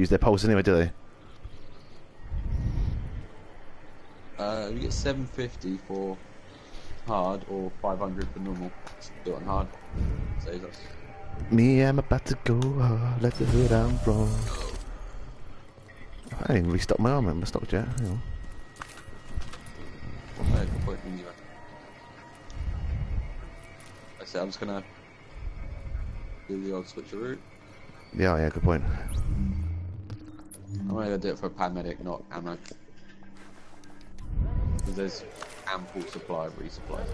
use their pulse anyway, do they? Uh, you get 750 for hard or 500 for normal. Do it on hard. Saves us. Me, I'm about to go hard, let the hood I'm wrong. I didn't restock my armor, I'm stocked yet. Hang on. Good point, me neither. I said I'm just gonna do the old switcheroo. Yeah, yeah, good point. I'm gonna do it for a paramedic, not ammo. Because there's ample supply of resupply.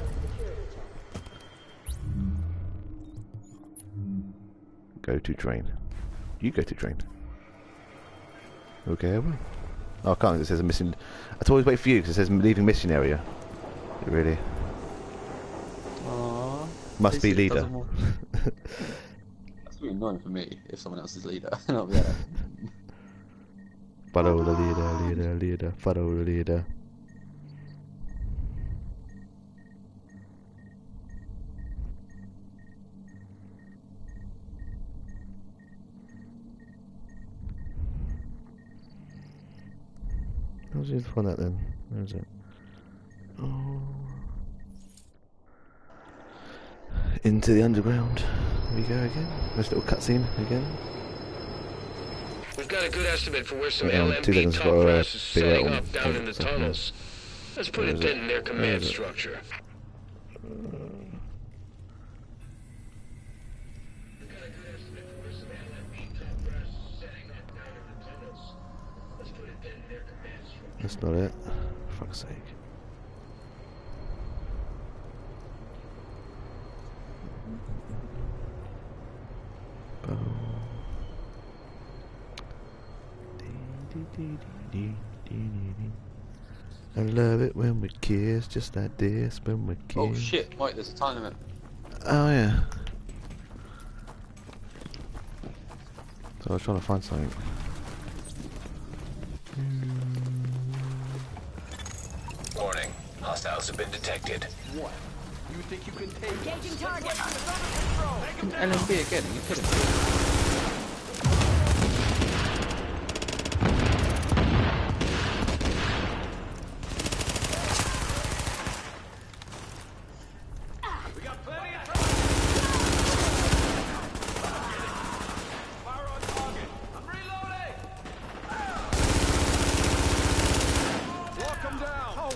Go to train. You go to train. Okay, well. Oh, I can't, it says a missing... i've always wait for you, because it says leaving mission area. Really? Aww. Must be leader. That's really annoying for me if someone else is leader. Not there. Follow the leader, leader, leader, follow the leader. How's the find that then? Where is it? Oh. Into the underground. Here we go again. Nice little cutscene again. We've got a good estimate for where some two LMB top brass is setting up down in the tunnels. Let's put it then it? in their command structure. That's not it. For fuck's sake. I love it when we kiss, just like this, when we oh, kiss. Oh shit, Mike, there's a time limit. Oh yeah. So I was trying to find something. Warning. Hostiles have been detected. What? You think you can take Engaging target. LMB again, are you kidding me?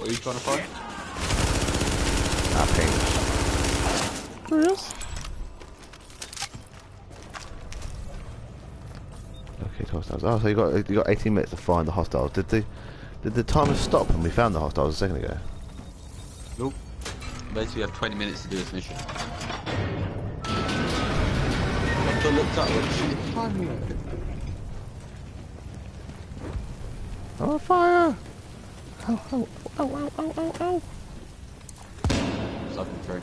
What are you trying to find? Ah, ping. Yes. Okay, to hostiles. Oh, so you got you got 18 minutes to find the hostiles. Did the did the timer stop when we found the hostiles a second ago? Nope. Basically, you have 20 minutes to do this mission. I looked up, like, shit, time limit. Oh, fire! Oh, oh, oh, oh, oh, oh, oh. Stuck in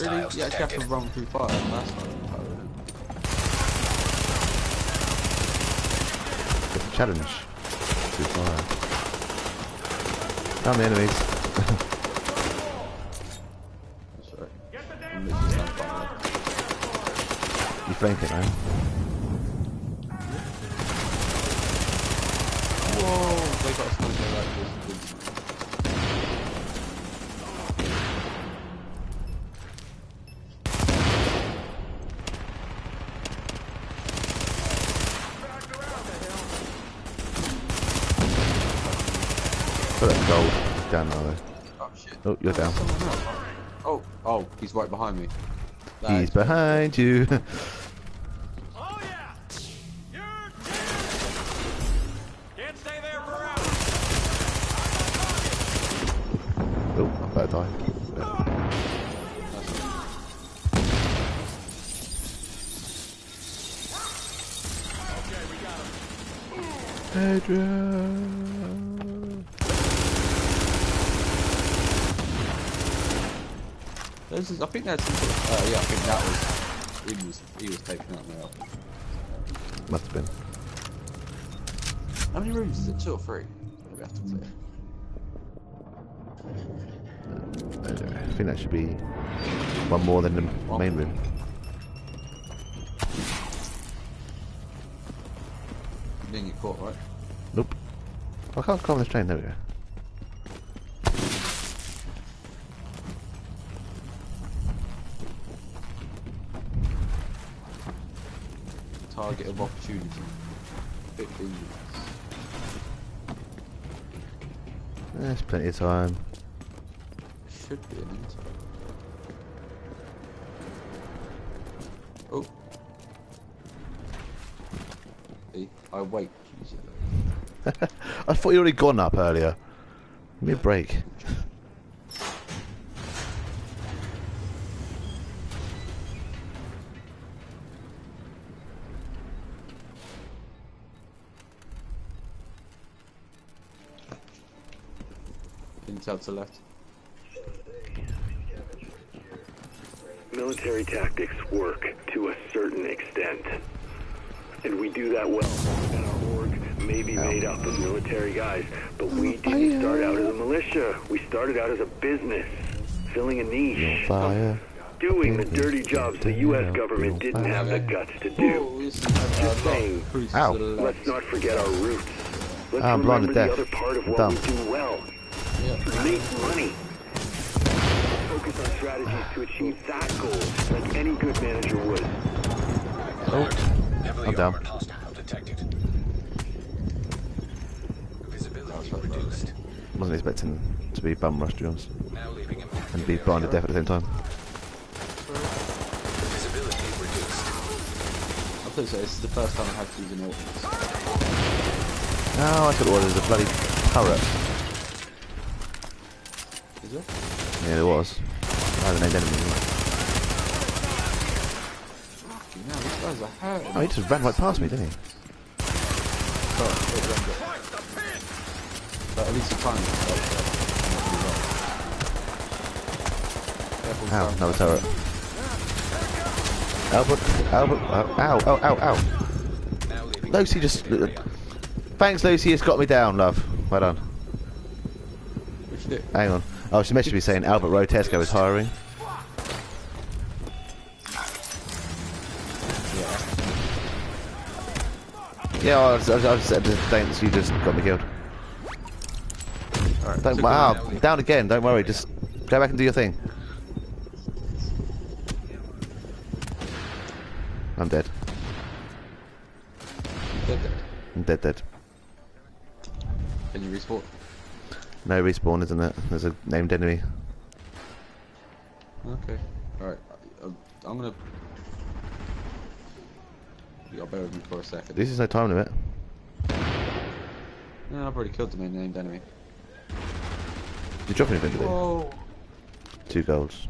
Really? Hostiles You actually have to run through fire. That's not fire, is it? It's a challenge. Too fire. Down the enemies. That's right. I'm literally on fire. you flanking, man. Whoa! They got a sniper rifle. Put that gold. He's down now, though. Oh. You're down. Oh, oh, he's right behind me. That He's behind you. This is, I think that's. Uh, yeah, I think that was. He was. He was taking out now. Must have been. How many rooms is it? Two or three? What do we have to clear? Adrian. think that should be one more than the main room. You didn't get caught, right? Nope. I can't climb this train. There we go. Target of opportunity. 15 minutes. There's plenty of time. Should be an intro. Oh. See, I wait. I thought you already gone up earlier. Give me a break. Intel to left. Military tactics work to a certain extent. And we do that well. And our org may be made up of military guys, but we didn't start out as a militia. We started out as a business, filling a niche. Fire. Doing the dirty jobs the U.S. government didn't have the guts to do. Just saying, Ow. let's not forget our roots. Let's Ah, I'm blind remember to the death. other part of what dumb. we do well. Make money. Focus on strategies to achieve that goal, like any good manager would. Oh, I'm down. armored hostile detected. Visibility reduced. wasn't expecting to be bum rushed, to be honest. Now leaving him. And be blind to death at the same time. I'll tell you so, this is the first time I have had to use an ordnance. Oh, I thought it was a bloody turret. Is it? Yeah, there was. I haven't named enemy. Fucking hell, these guys are hurting. Oh, he just ran right past me, didn't he? Sorry, it ran good. But at least find it. Ow, another turret. Albert, Albert, uh, oh, ow, ow, ow, ow, ow. Leaving Lucy just... Uh, thanks, Lucy, it's got me down, love. Well done. Hang on. Oh, she messaged be saying Albert Road Tesco is hiring. Yeah, I was, I was, I was thanks, you just got me killed. Alright, Don't, took wow, one down again, don't worry, just go back and do your thing. I'm dead. Dead, dead. I'm dead, dead. Can you respawn? No respawn, isn't it? There's a named enemy. Okay. Alright, I'm, I'm gonna... You gotta bear with me for a second. This is no time limit. No, I've already killed the main named enemy. You drop anything today? Whoa! Two golds.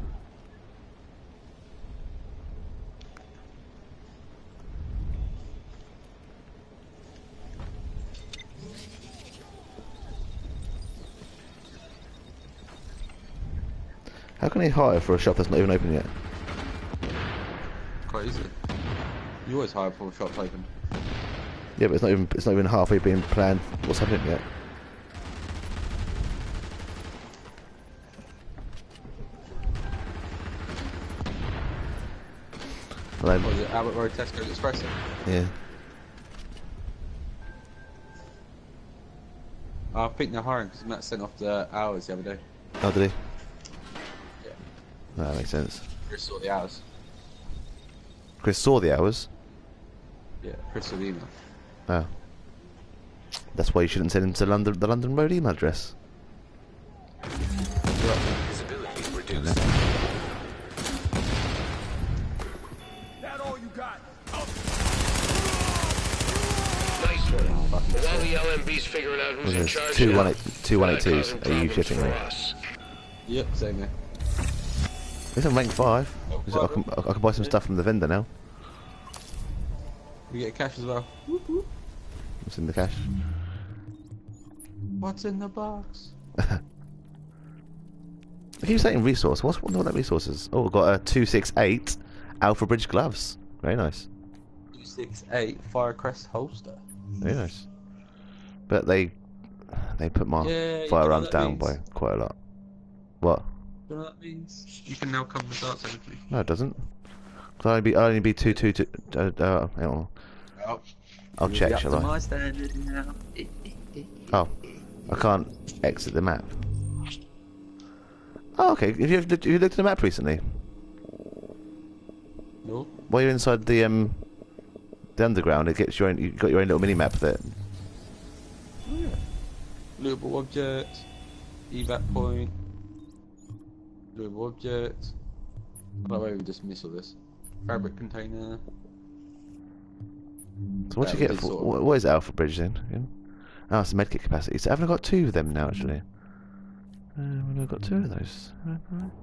How can he hire for a shop that's not even open yet? Quite easily. You always hire before a shops open. Yeah, but it's not even it's not even halfway being planned. What's happening yet? Hello. What is it, Albert Road Tesco Expresso? Yeah. I think they're hiring because Matt sent off the hours the other day. Oh, did he? Yeah. No, that makes sense. Chris saw the hours. Chris saw the hours. Yeah, Chris saw the email. Oh. That's why you shouldn't send him to London, the London Road email address. Visibility reduced. That all you got? Nice one. While the LMB's figuring out who's in There's charge two now, one eight two one eight twos. causing Are you problems shitting me? Yep, same here. It's in rank five. Is it- I can I can buy some stuff from the vendor now. We get cash as well. What's in the cash? What's in the box? I keep saying resource. What's what, what that resource is? Oh, we've got a two six eight Alpha Bridge gloves. Very nice. 268 Firecrest holster. Very nice. But they they put my Yeah, you know firearms down means. by quite a lot. What? Do you know what that means? You can now come and dance with me. No, it doesn't. 'Cause I only be I only be two two two. Uh, uh, hang on. Oh. I'll check, shall I? my standard now. Oh, I can't exit the map. Oh, okay. Have you, have you looked at the map recently? No. While you're inside the um the underground, it gets your own. You've got your own little mini map there. Yeah. Lootable object. Evac point. Lootable object. I don't know we just miss all this. Fabric container. So what do you get for what, what is Alpha Bridge then? Oh, it's the medkit capacity. So I haven't I got two of them now actually? Uh, I've got two of those.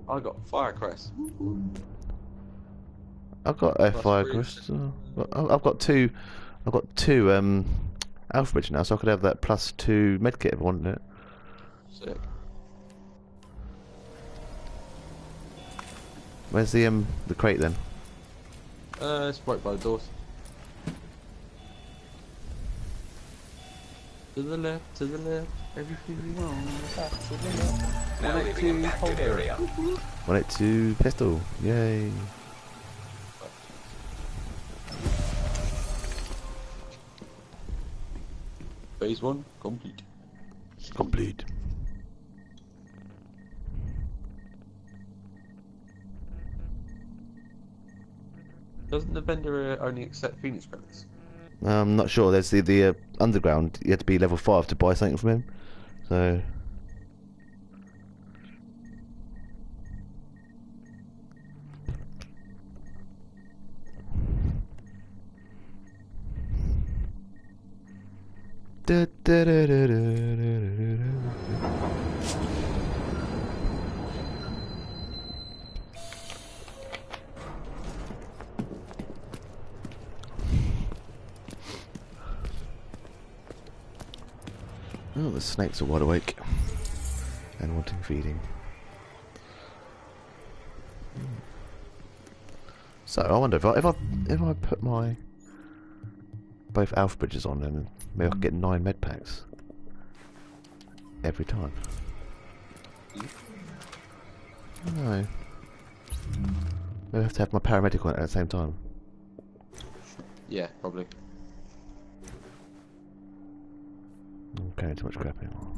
I got Firecrest. I've got a Plus fire three. crystal. I- I've got two. I've got two um Alpha Bridge now, so I could have that plus two medkit if I wanted it. Sick. Where's the um the crate then? Uh, it's right by the doors. To the left, to the left, everything we want. To the left. Now One, leaving two, impacted area. Want it to pistol? Yay! Phase one complete. Complete. Doesn't the vendor only accept Phoenix credits? I'm not sure. There's the the uh, underground. You had to be level five to buy something from him. So da, da, da. Oh, the snakes are wide awake and wanting feeding. So I wonder if I if I if I put my both alpha bridges on, then maybe I could get nine med packs every time. No. Maybe I have to have my paramedic on at the same time. Yeah, probably. Okay, too much crap anymore.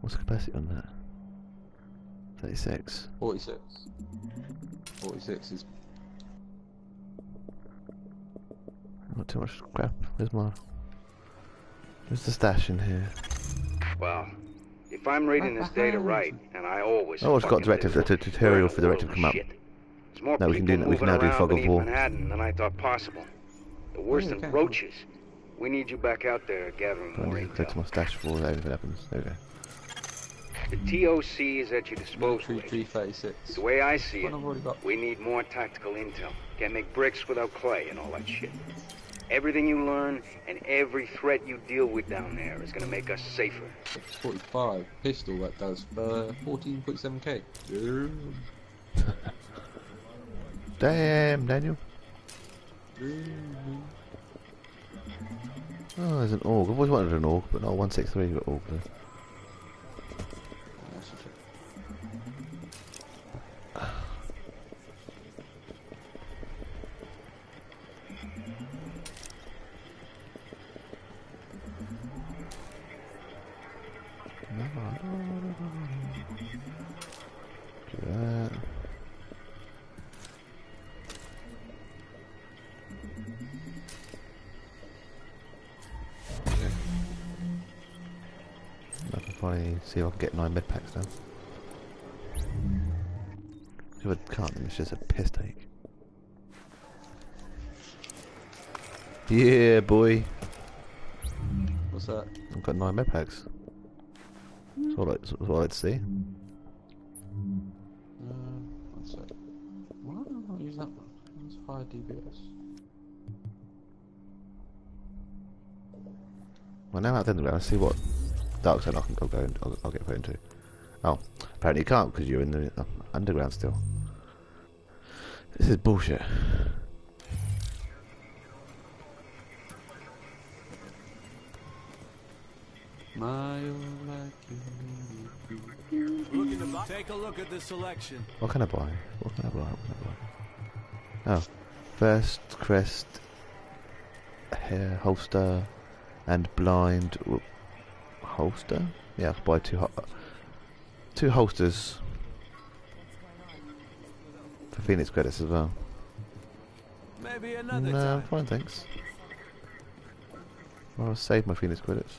What's the capacity on that? 36. 46. 46 is. Not too much crap. Where's my... Where's the stash in here? Well, if I'm reading this data right, and I always Oh, it's got fucking directive- do, the tutorial for a directive world come up. shit. There's more No, we can people do- we can now do around fog of war. Manhattan than I thought possible. They're worse than okay. roaches. We need you back out there gathering I more need to go to my stash before anything happens. There we go. The TOC is at your disposal. Military Agent. 336. The way I see it, I've already got. we need more tactical intel. Can't make bricks without clay and all that shit. Everything you learn and every threat you deal with down there is gonna make us safer. 45 pistol that does uh, 14.7k. Yeah. Damn, Daniel. Oh, there's an org. I've always wanted an org, but not a 163 got org there. Finally see if I can get nine med packs now. If I can't, then it's just a piss take. Yeah, boy. What's that? I've got nine med packs. That's all, I, that's all I'd see. Um, one sec. Why I not use that one? It's high DPS. Well, now at the underground, let's see what dark zone I can I'll go in, I'll, I'll get put into. Oh, apparently you can't because you're in the uh, underground still. This is bullshit. Smile like you. Look Take a look at the selection. What can I buy? What can I buy? What can I buy? Oh, Firecrest, hair holster, and blind w- holster. Yeah, I'll buy two ho- uh, two holsters for Phoenix credits as well. Maybe another No, I'm time. fine, thanks. I'll save my Phoenix credits.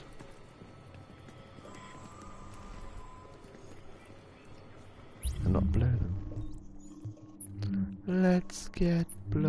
And not blow them. Let's get blown.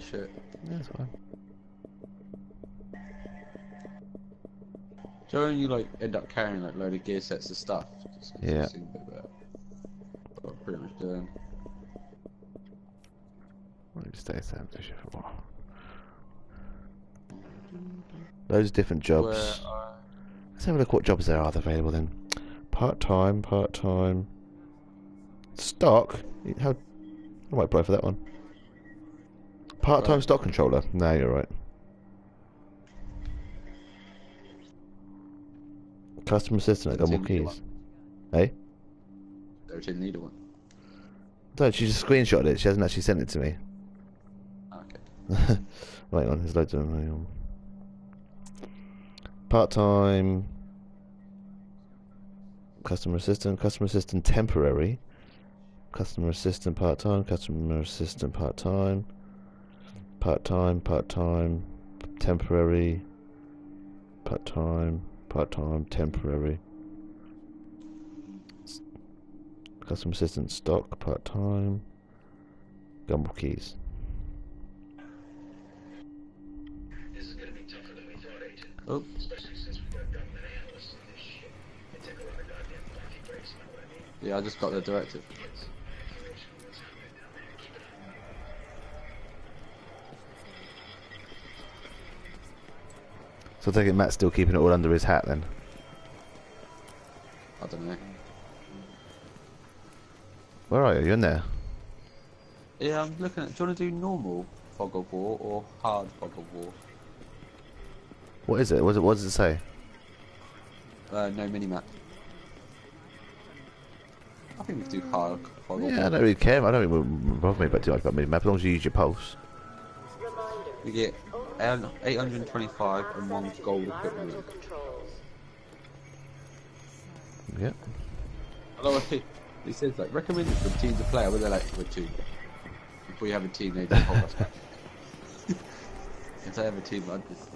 Of shit. That's fine. So when you like end up carrying like load of gear sets of stuff. Just, just Yeah. seem a bit better. What I'm pretty much doing. Let me stay sandwich for a while. Loads of different jobs. I... Let's have a look what jobs there are available then. Part time, part time. Stock? How? I might apply for that one. Part time Right. stock controller. No, you're right. Customer assistant at It's Gumball Keys. Eh? Hey? Don't you need one? Don't, she just screenshotted it. She hasn't actually sent it to me. Okay. Wait on, there's loads of them. on. Part-time customer assistant, customer assistant temporary, customer assistant part-time, customer assistant part-time, part-time, part-time, temporary, part-time, part-time, temporary. S- Customer assistant stock, part-time, Gumball keys. This is gonna be tougher than we thought, Agent. Oh, Especially since we got government analysts on this shit. They take a lot of goddamn parking breaks, you know what I mean? yeah, I just got the directive. Kids, information on what's happening down there. Keep it on. So I take it Matt's still keeping it all under his hat then. I don't know. Where are you? You in there? Yeah, I'm looking at. Do you want to do normal fog of war or hard fog of war? What is it? What, is it, what does it say? Uh, no mini map. I think we do hard fog of Yeah, I war. don't really care. I don't really bother me about too much about mini map as long as you use your pulse. We get um, 825 and one gold equipment. Environmental controls. Yeah. I know what he, says like recommended for teams to play, but they're like we're two. Before you have a team, they don't hold us back. if I have a team, I'd just.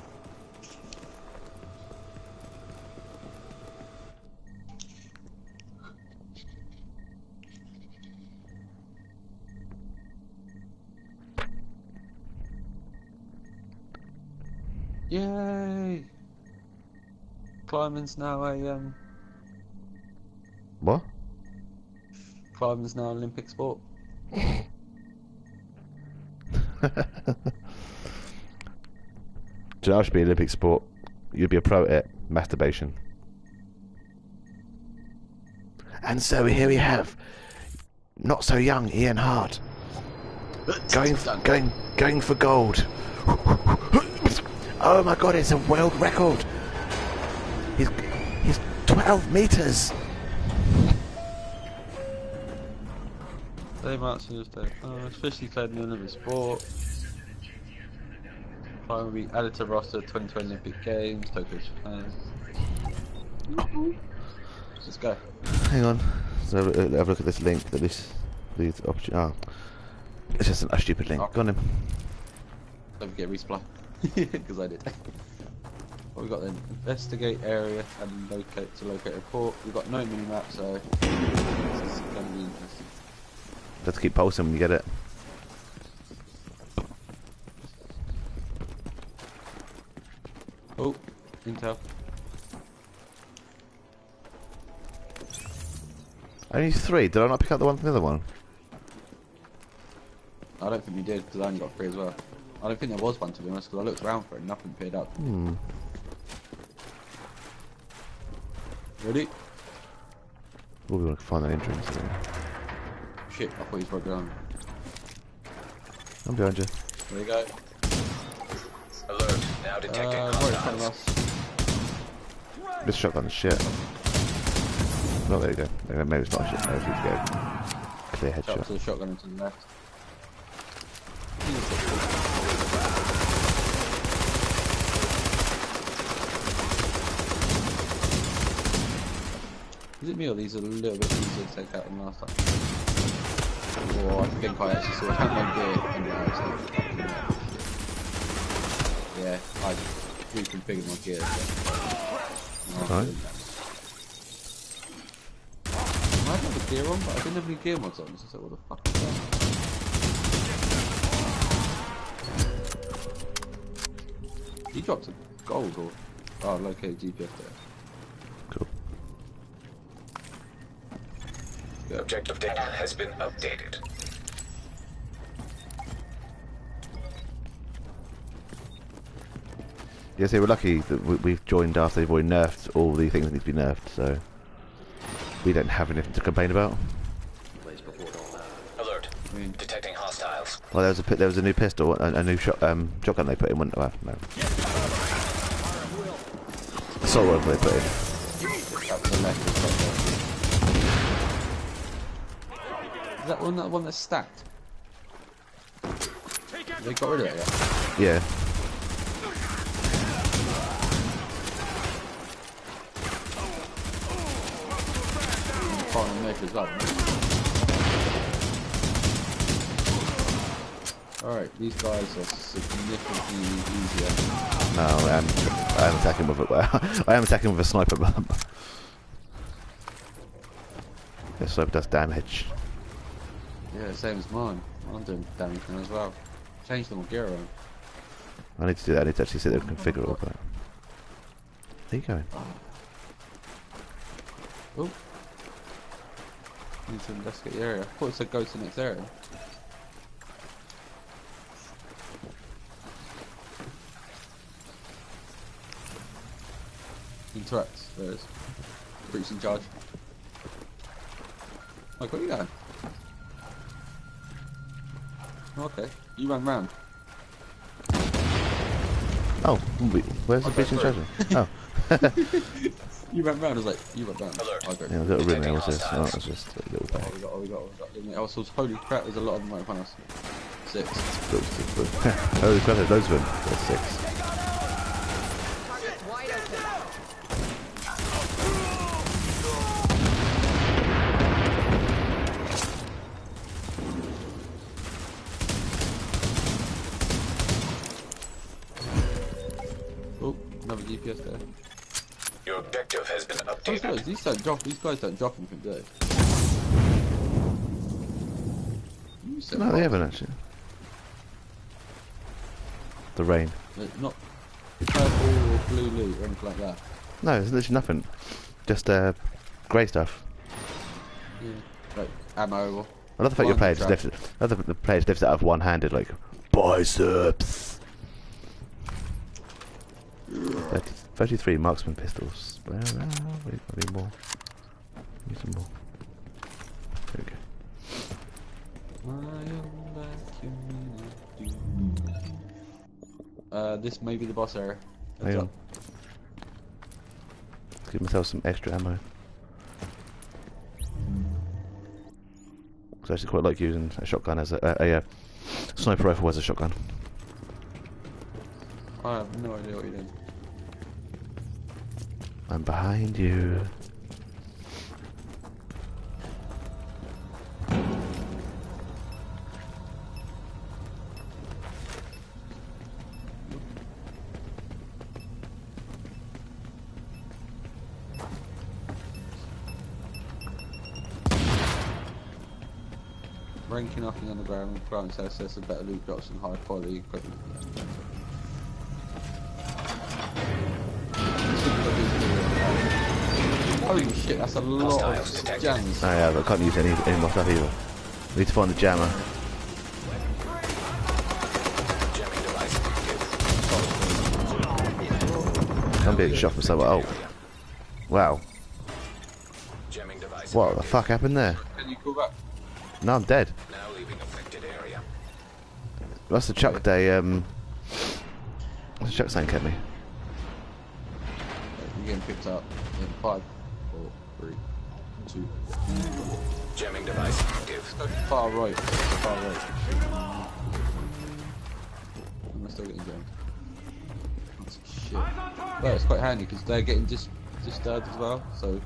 Yay! Climbing's now a um. What? Climbing's now an Olympic sport. Do you know what should be an Olympic sport? You'd be a pro at. Masturbation. And so here we have, not so young Ian Hart, going going going for gold. Oh my God! It's a world record. He's he's 12 meters. Dave Martin is there. Uh, officially played in the Olympic sport. Time will be added to roster 2020 Olympic Games, Tokyo Japan. Let's go. Hang on. So have, a- have a look at this link that this these opportunity. Oh, it's just an, a stupid link. Oh. Go on then. Don't forget resupply. Because I did. what we got then? Investigate area and locate to locate a port. We've got no mini map, so this is going to be interesting. Let's keep pulsing when you get it. Oh, intel. Only three. Did I not pick up the one from the other one? I don't think we did because I only got three as well. I don't think there was one to be honest because I looked around for it and nothing appeared up. Hmm. Ready? We'll be able to find that entrance. so. Shit, I thought he was broke down. I'm behind you. There you go. Alert. Now detecting Uh, right in front of hostiles. us. This shotgun's shit. Oh, there you go. Maybe maybe it's not shit. Maybe it's good. Clear Shot headshot. to the shotgun and to the left. Is it me or these are a little bit easier to take out than last time? Oh, I think I actually saw it. my gear and now it's like. Yeah, I reconfigured my gear. Oh, so. No, I didn't. I had the gear on, but I didn't have any gear mods on, so I was like, what the fuck is that? He dropped a gold or... Oh, located GPS there. Cool. Yeah. Objective data has been updated. Yeah, see, we're lucky that we- we've joined after they've already nerfed all the things that need to be nerfed, so we don't have anything to complain about. Alert. Detecting hostiles. Well, there was a there was a new pistol, a, a new shot, um, shotgun they put in. Wasn't there? Well, no, assault rifle they put in. up to the left is top there. Is that one that one that's stacked? They got rid of it yet? Yeah, Final measure as well. Alright, these guys are significantly easier. no, I am, I am attacking with a, I am attacking with a sniper bomb. The sniper does damage. Yeah, same as mine. I'm doing damage now as well. Change the gear around. I need to do that. I need to actually sit there and configure all that. Where you going? Oh. Need to investigate the area. I thought it said go to the next area. Interact. There it is. Breach in charge. Oh, where you going? Okay. You ran round. Oh, where's the Okay, bitch in sorry. Oh, You ran round. I was like, you ran round. Alert. Okay. yeah, a little room there. Detecting What's this? Oh, hostiles. it's just a little Oh, we got, oh, we got, oh, we got. Everything else oh, holy crap. There's a lot of them right in front of us. Six. oh, crap, there's loads of them. There's six. Don't drop. These guys don't drop anything, do they? No, they haven't actually. The rain. They're Not purple or blue loot or anything like that. No, there's literally nothing. Just uh, grey stuff. Yeah. Like ammo or. I love the fact your player just lifts love the, player just lifts it out of one-handed, like biceps. 30, 33 marksman pistols. Where are we? I need more. Need some more. There we go. Uh, this may be the boss area. Hang on. Let's give myself some extra ammo. 'Cause I actually quite like using a shotgun as a, a, a, uh sniper rifle as a shotgun. I have no idea what you're doing. I'm behind you. Ranking up on the ground and throwing says there's a better loot drops and high quality equipment. Holy shit, that's a lot Hostiles of detected. gems. Oh yeah, but I can't use any, any more stuff either. Need to find the jammer. Jamming device active. I'm being shot from somewhere. Oh. Wow. Jamming device What the fuck happened there? Can you call back? No, I'm dead. now leaving affected area. That's the Chuck Day, um... What's the Chuck saying kept me? You're getting picked up in five, four, three, two. Jamming device active. Far right. Far right. I'm still getting jammed. That's shit. Well, it's quite handy because they're getting dis disturbed as well. So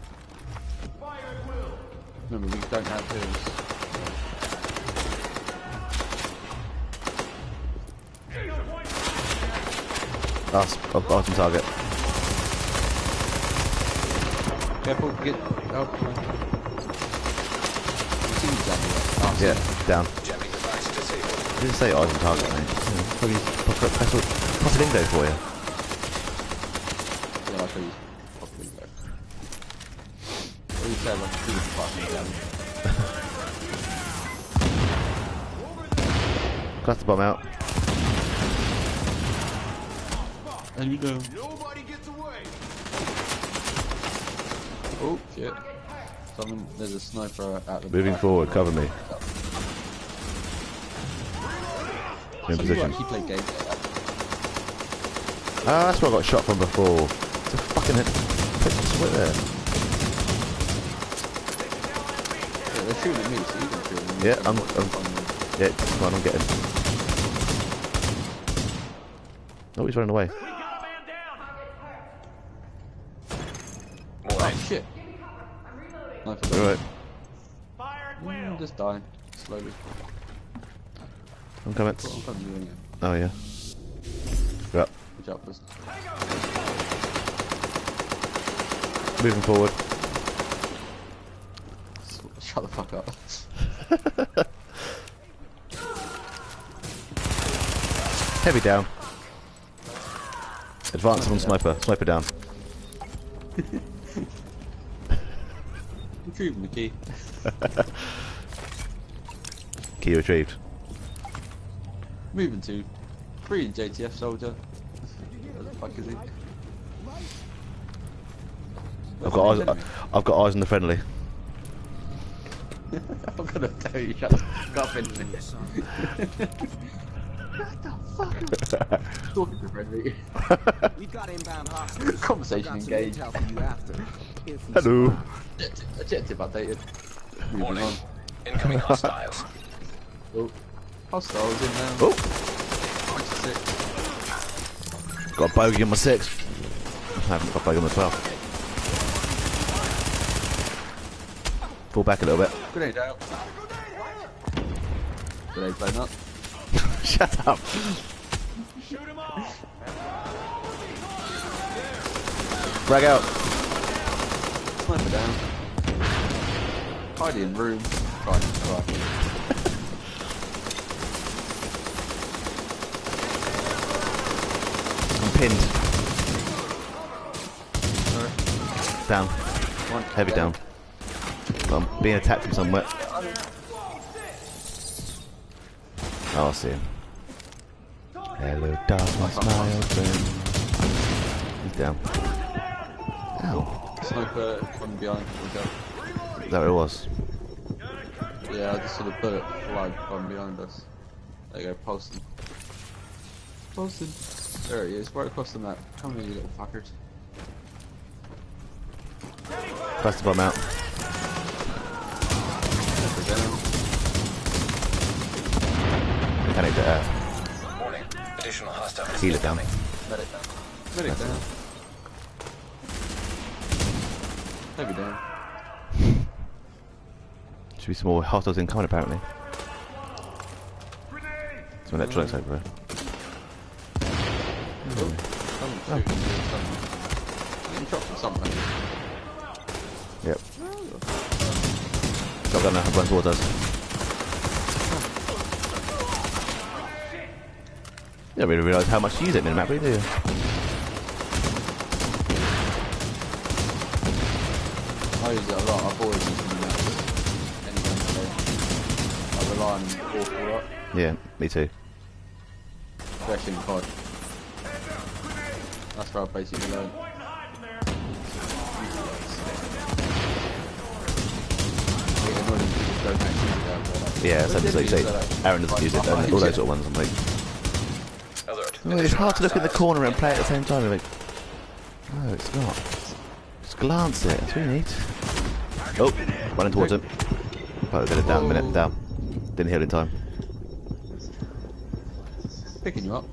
remember, we don't have hills. Last, I've got on target. Careful, get help. man. You see me jamming it. Oh, Yeah, down. Jamming. I didn't say I was on target, mate. Yeah, Probably pop, pop, pop, pop an Indo for you. Yeah, I'll show you. Probably go. What do you say? Like, the fucking jamming. Cluster bomb out. And you know. Oh shit. Someone, there's a sniper at the Moving back. forward, cover me. In So position. actually play games. Ah, that's where I got shot from before. It's a fucking hit. Wait there. Yeah, they're shooting at me, so you can shoot at me. Yeah, I'm- I'm- Yeah, come on, I'm getting. Oh, he's running away. the- Oh Warning. Shit. Sniper. Alright, Mm, just die. Slowly. I'm coming. I'm coming to you anyway. Oh, yeah. Yep. Good job, Chris. Moving forward. Shut the fuck up. Heavy down. Advance on sniper. Sniper down. Retrieving the key. Key retrieved. Moving to. Free and JTF soldier. Where the fuck is he? I've got eyes. I've got eyes on the friendly. I'm gonna tell you, shut the fuck up in there. Talking to friendly. We've got inbound hostiles. Conversation engaged. Intel for you after. If we Hello. Objective, objective updated. Moving Warning. on. Incoming hostiles. Oh. Hostiles in there. Oh, 26. got a bogey on my six. I haven't got a bogey on my twelve. Fall back a little bit. Grenade out. Grenade blown up. Shut up. Shoot him off. Frag out. Sniper down. Hiding in room. Right, right. I'm pinned. Down. One Heavy down. I'm being attacked from somewhere. Oh, I see him. Hello, darkness, my old friend. He's down. Ow. Sniper one behind. We go. Is that it was? Yeah, I just saw the bullet fly from behind us. There you go, Poston. Poston. There he is, right across the map. Come here, you little fuckers. Cluster bomb out. Sniper down. Mechanic to air. Warning. Additional hostiles. Heal it down. Medic down. Medic down. There we. Should be some more hostiles incoming apparently. Some electronics over here. Oh. Oh. Oh. Dropped something. Yep. Shotgun now, runs what does. You don't really realise how much you use it in the map, do you? I use a lot. I've always used it any gun today. I rely on awful lot, Yeah, me too. especially in COD. That's where I basically learned. I get annoyed when people don't actually use it out there, like, Yeah, "Well, same as you say. use it, like, Aaron doesn't use it, like, and all those yeah. sort of ones. I'm like, Alert. oh, it's hard to look in the corner and play at the same time. You're like, no, it's not. Just glance it. That's what you need. Oh, running towards him. Probably get it down a minute. Down. Didn't heal in time. Picking you up.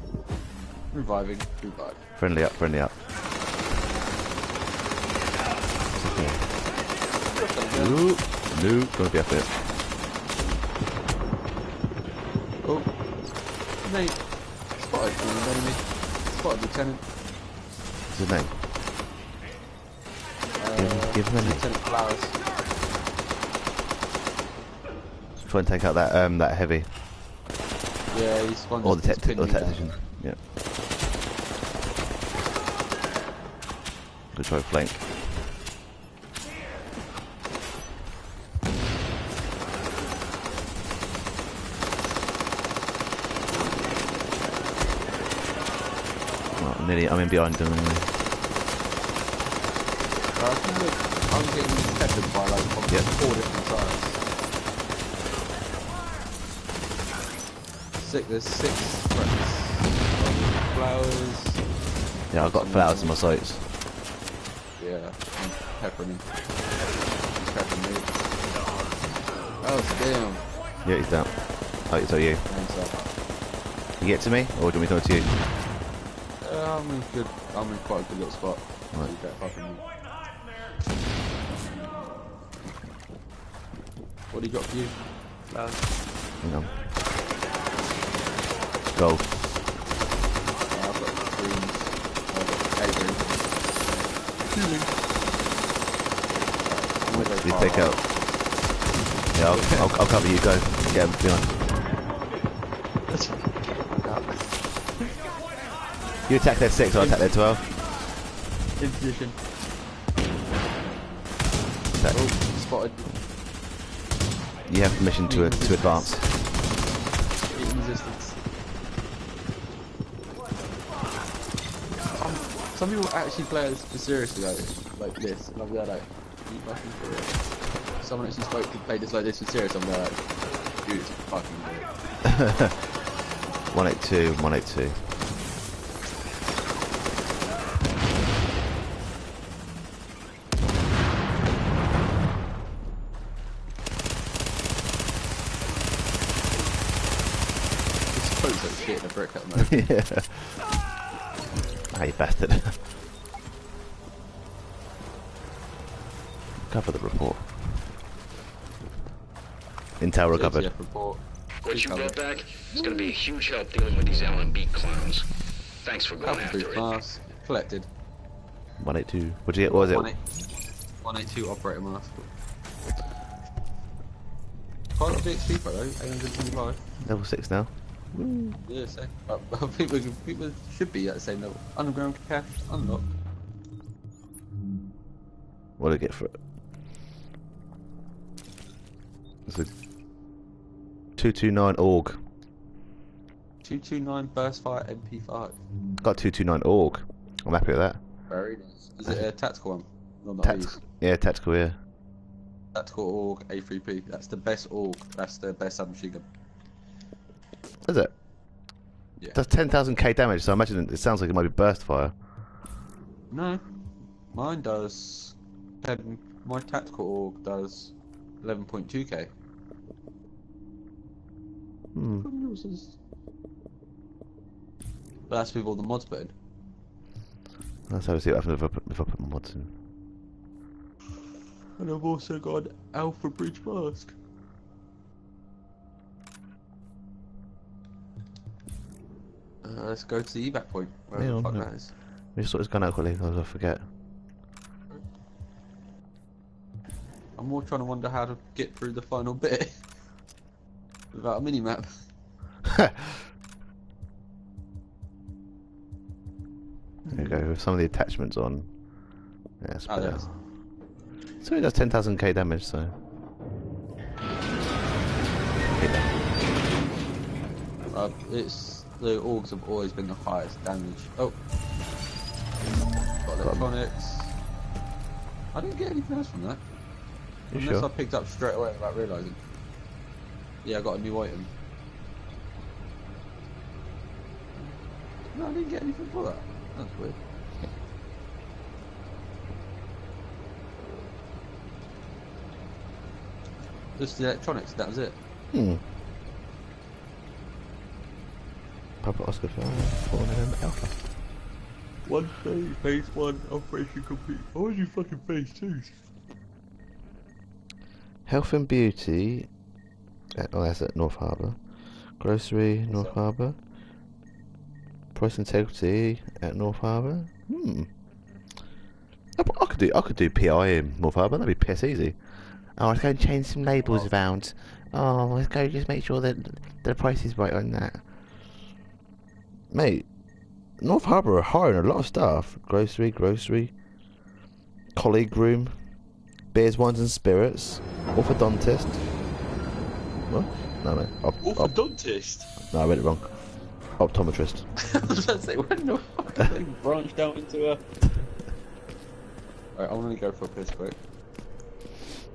Reviving. Revive. Friendly up, friendly up. Ooh, no, gonna be up there. Oh. Mate. Spotted an enemy. Spotted lieutenant. What's his name? Uh, give him a name. Lieutenant Flowers. Try and take out that um that heavy Yeah, he's one or the just or me down. tactician. Yeah. Good try flank. Nearly, I'm in behind them anyway. Uh, I think I'm getting peppered by like Yep. four different sides. Six, there's six threats. Flowers. Yeah, I've got flowers in my sights. Yeah, and peppering him. He's peppering me. Oh, damn. Yeah, he's down. Oh, it's all you. Hands up. You get to me, or do you want me to come to you? Uh, I'm in good. I'm in quite a good little spot. Right. You better fucking me. What do you got for you? Flowers. Hang on. Gold. Uh, I've got greens. I've got eight greens. I'm gonna go hmm. You far take out. Yeah, I'll, I'll, I'll cover you. Go. Get him behind. You attack their six, I'll attack their twelve. In position. Attack. Oh, spotted. You have permission to to advance. Eating resistance. Um, some people actually play this seriously like, like this, and I'm there like, you fucking for real. Someone actually spoke to play this like this for serious, I'm there like, dude, fucking good. 182, 182. This boat's like shit in a brick at the moment. yeah. Recovered. JTF report. What you Recovered. brought back is gonna be a huge help dealing with these LMB clowns. Thanks for going after proof it. mask. Collected. 182. What did you get? What was it? 182 operator mask. Quite a lot of XP for though, 825. Level 6 now. Yeah, so I think we, people should be at the same level. Underground cache unlocked. What did I get for it? It's a 229 AUG. 229 burst fire MP5. Got 229 AUG. I'm happy with that. Very nice. Is it a tactical one? Tactical. Yeah, tactical, yeah. Tactical org A3P. That's the best org. That's the best submachine gun. Is it? Yeah. Does 10,000k damage, so I imagine it, it sounds like it might be burst fire. No. Mine does. 10, my tactical org does 11.2k. Hmm. From yours But that's with all the mods put in. Let's have a see what happens if I put, if I put mods in. And I've also got Alpha Bridge Mask. Uh, let's go to the evac point. Wherever Yeah, the fuck yeah. that is. Let me just sort this gun out quickly, otherwise I forget. I'm more trying to wonder how to get through the final bit without a mini map. there we go. With some of the attachments on. Yeah, it's Oh, better. it. So he does 10,000k damage, so. Uh, it's the orgs have always been the highest damage. Oh, got electronics. I didn't get anything else from that. You Unless sure? I picked up straight away without realising. Yeah, I got a new item. No, I didn't get anything for that. That's weird. Just the electronics, that was it. Hmm. Papa Oscar for falling in Alpha. One phase, phase one, operation complete. Why would you fucking phase two? Health and Beauty. Uh, Oh, that's at North Harbour. Grocery, North Harbour. Price Integrity at North Harbour. Hmm. I, I could do. I could do PI in North Harbour. That'd be piss easy. Oh, let's go and change some labels around. Oh, let's go just make sure that the price is right on that. Mate, North Harbour are hiring a lot of staff. Grocery, grocery. Colleague room. Beers, wines and spirits. Orthodontist. What? No, no. Op- op- Orthodontist? no, I read it wrong. Optometrist. I was about to say, when the fuck they branched out into a... Alright, I'm gonna go for a piss break.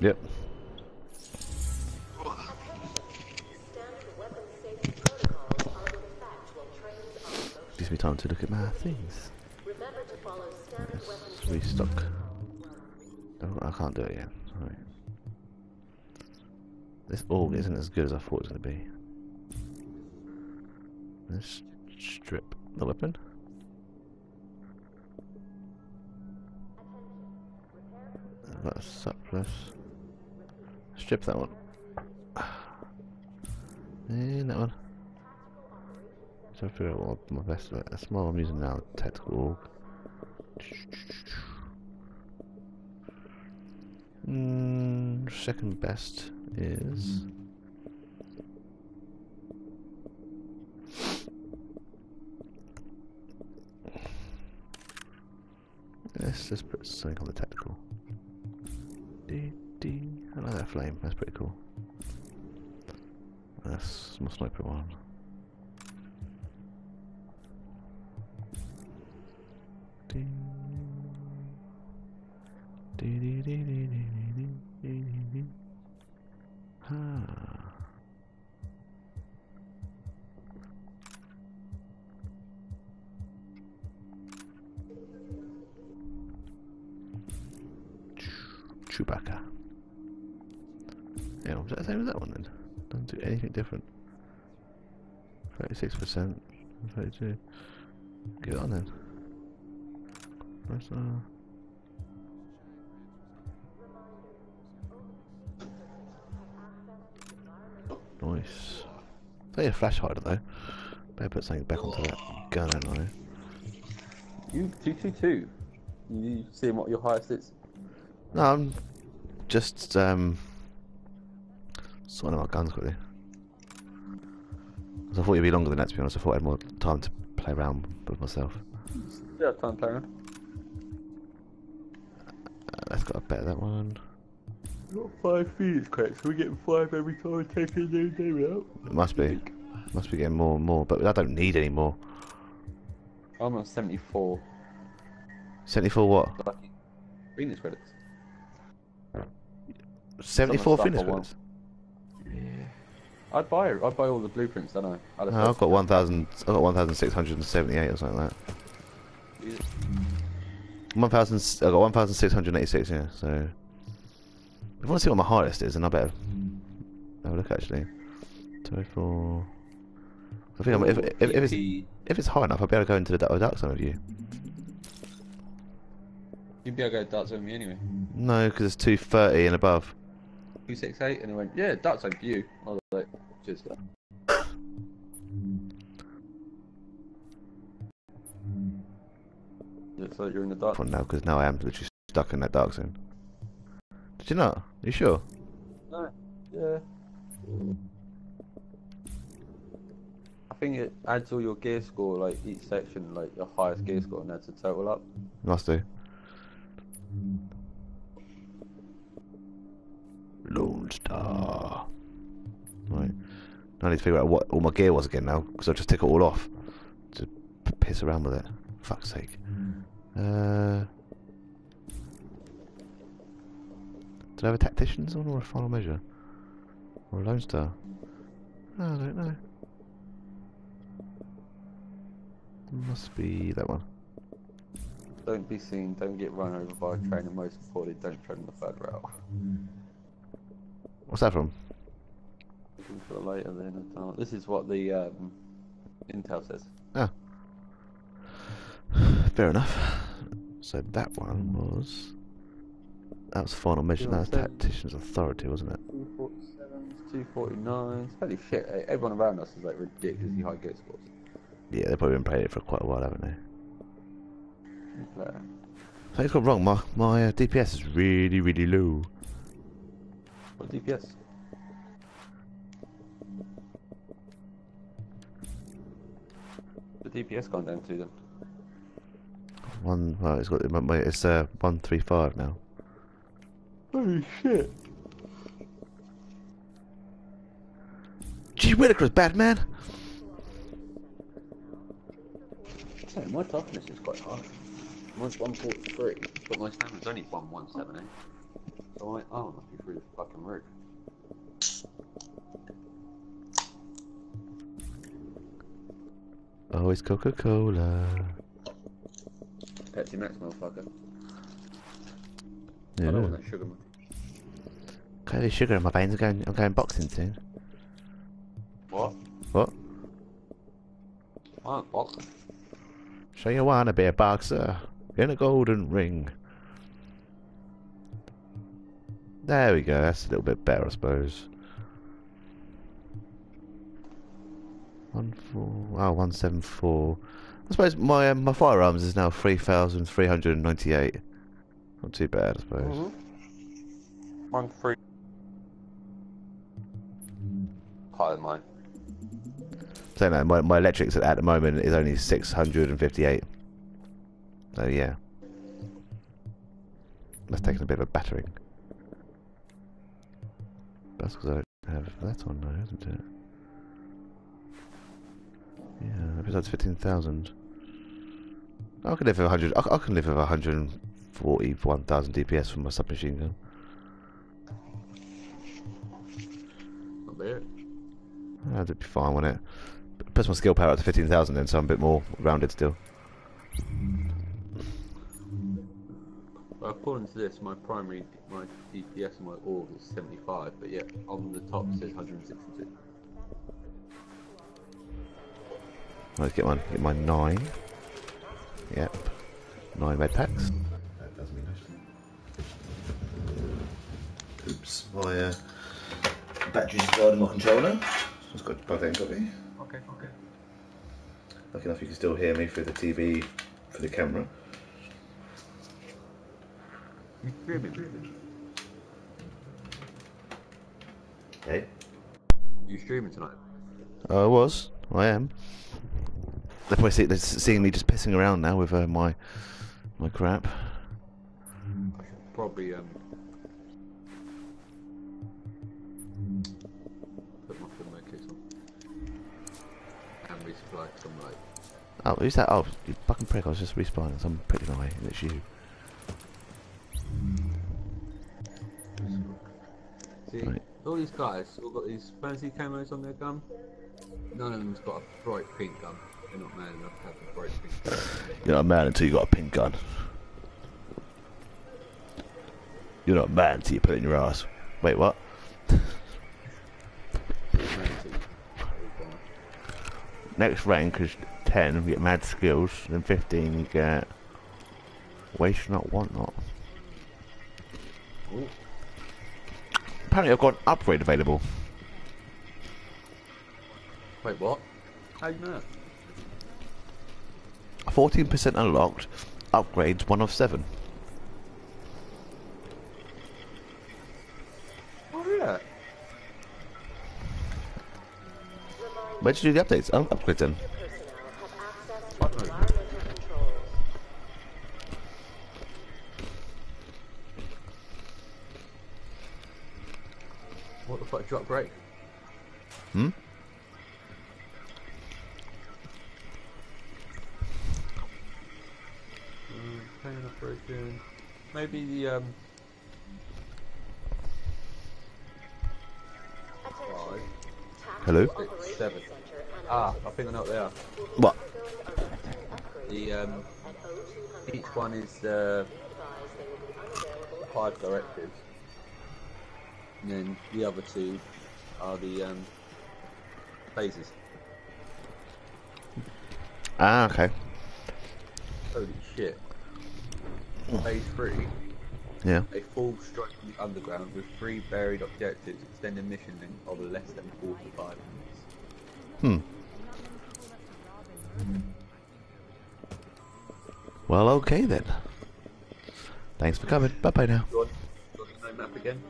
Yep. Standard weapons safety protocols are in effect while trains are in motion. Gives me time to look at my things. Remember to follow standard weapons Let's safety restock. Oh, I can't do it yet. Sorry. This org isn't as good as I thought it was going to be. Let's strip the weapon. A surplus. Strip that one. And that one. So I figure out what my best. That's what I'm using now. Tactical org. Mm, second best is. Let's just put something on the tactical. Dee, dee. I like that flame, that's pretty cool. That's my sniper one. Different. 36%, 32. Get on then. Press R. Nice. Say a flash hider though. Better put something back onto that gun, I? You, 222. You see what your highest is? No, I'm just um sorting out my guns quickly. 'Cause I thought it'd be longer than that to be honest. I thought I had more time to play around with myself. Yeah, time player. Uh, that's got a better that one. Got five feet, correct. So we're getting five every time we take a new game out. It must be. Must be getting more and more, but I don't need any more. I'm on 74. 74 what? Lucky. Phoenix credits. 74 stuff I fitness credits? I'd buy I'd buy all the blueprints, don't I? I'd have No, I've got 1,000. I've got 1,678 or something like that. 1,000. I've got 1,686. Yeah. So, if you want to see what my highest is, then I better have a look actually. 24. I think I'm, if, if, if it's if it's high enough, I'll be able to go into the dark, dark zone with you. You'd be able to go dark zone with me anyway. No, because it's 230 and above. 268, and he went, yeah, dark zone for you. I was like, cheers. Looks like you're in the dark. For now, because now I am literally stuck in that dark zone. Did you not? Are you sure? No. Yeah. I think it adds all your gear score, like each section, like your highest gear score, and adds the total up. Must do. Lone Star. Right. Now I need to figure out what all my gear was again now, because I just took it all off. To piss around with it. Fuck's sake. Uh. Did I have a tacticians on or a final measure? Or a Lone Star? I don't know. Must be that one. Don't be seen, don't get run over by a train, and most importantly, don't tread on the third rail. What's that from? Later then. and so on. This is what the um, Intel says. Oh. Fair enough. So that one was. That was final mission. That was Tactician's Authority, wasn't it? 247, 249. Holy shit, eh, everyone around us is like ridiculously high gear scores. Yeah, they've probably been playing it for quite a while, haven't they? Something's gone wrong. My my uh, DPS is really, really low. What DPS? The DPS gone down to them. One. Well, it's got. my- my- It's uh one three five now. Holy shit. Gee, Whitaker's bad man. So my toughness is quite high. Mine's 143, but my stamina's only 1178. So I, oh, must be through the fucking roof. Always Coca Cola. Pepsi Max, motherfucker. Yeah. I don't want that sugar. Got any sugar in my veins. I'm going. I'm going boxing soon. What? What? I don't box. So you wanna be a boxer in a golden ring? There we go. That's a little bit better, I suppose. One four. Oh, one seven four. I suppose my um, my firearms is now three thousand three hundred and ninety eight. Not too bad, I suppose. One three. Higher than mine. Saying that, my my electrics at the moment is only six hundred and fifty eight. So yeah, that's taking a bit of a battering. That's because I don't have that on now, isn't it? Yeah, besides fifteen thousand. I can live with hundred. I, I can live with hundred and forty-one thousand DPS from my submachine gun. Not bad. That'd be fine, wouldn't it? Plus my skill power up to fifteen thousand, then so I'm a bit more rounded still. Well, according to this, my primary, my DPS and my org is 75, but yet on the top it says 162. Let's get one. Get my nine. Yep. Nine med packs. That does me Oops. My uh, battery's died in my controller. Just got to plug that in quickly. Okay, okay. Lucky enough you can still hear me through the TV for the camera. You streaming? Hey. You streaming tonight? I was. I am. They're probably see, they're seeing me just pissing around now with uh, my my crap. I should probably um put my full kit on and resupply some like Oh, who's that? Oh, you fucking prick! I was just respawning. Some prick in the way, it's you. See, Right. all these guys all got these fancy camos on their gun. None of them's got a bright pink gun. They're not man enough to have a bright pink gun. You're not a man until you got a pink gun. You're not a man until you put it in your ass. Wait, what? Next rank is 10, you get mad skills, then 15 you get waste not, want not. Ooh. Apparently I've got an upgrade available. Wait, what? How you know? 14% unlocked, upgrades 1 of 7. Oh yeah. Reminder, Where did you do the updates? Oh, upgrades then. Personnel have access to environmental controls. What the fuck? Drop break. Hmm? Mm, operation. Maybe the um. Hello? Seven. Ah, I think I know what they are. What? undergoing a routine upgrade The um. Each one is uh, Be advised they will be unavailable at five directives. And then the other two are the um. Phases. Ah, okay. Holy shit. Phase three. Yeah. A full strike in the underground with three buried objectives extending mission length of less than 45 minutes. Hmm. Well, okay then. Thanks for coming. Bye bye now. You want, you want to know map again?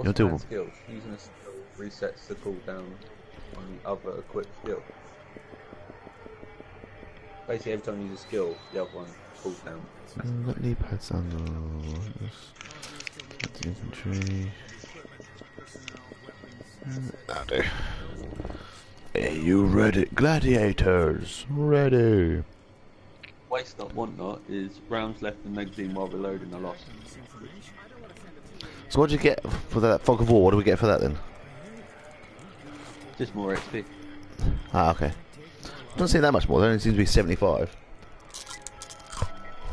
What's You'll do skills? Using a skill resets the cooldown on the other equipped skill. Basically, every time you use a skill, the other one cools down. Mm, Let knee pads on the That's infantry. Mm, That'll do. Are you ready? Gladiators, ready. Waste not, want not is rounds left in the magazine while reloading are lost. So what do you get for that fog of war? What do we get for that then? Just more XP. Ah, okay. Doesn't seem that much more. There only seems to be 75.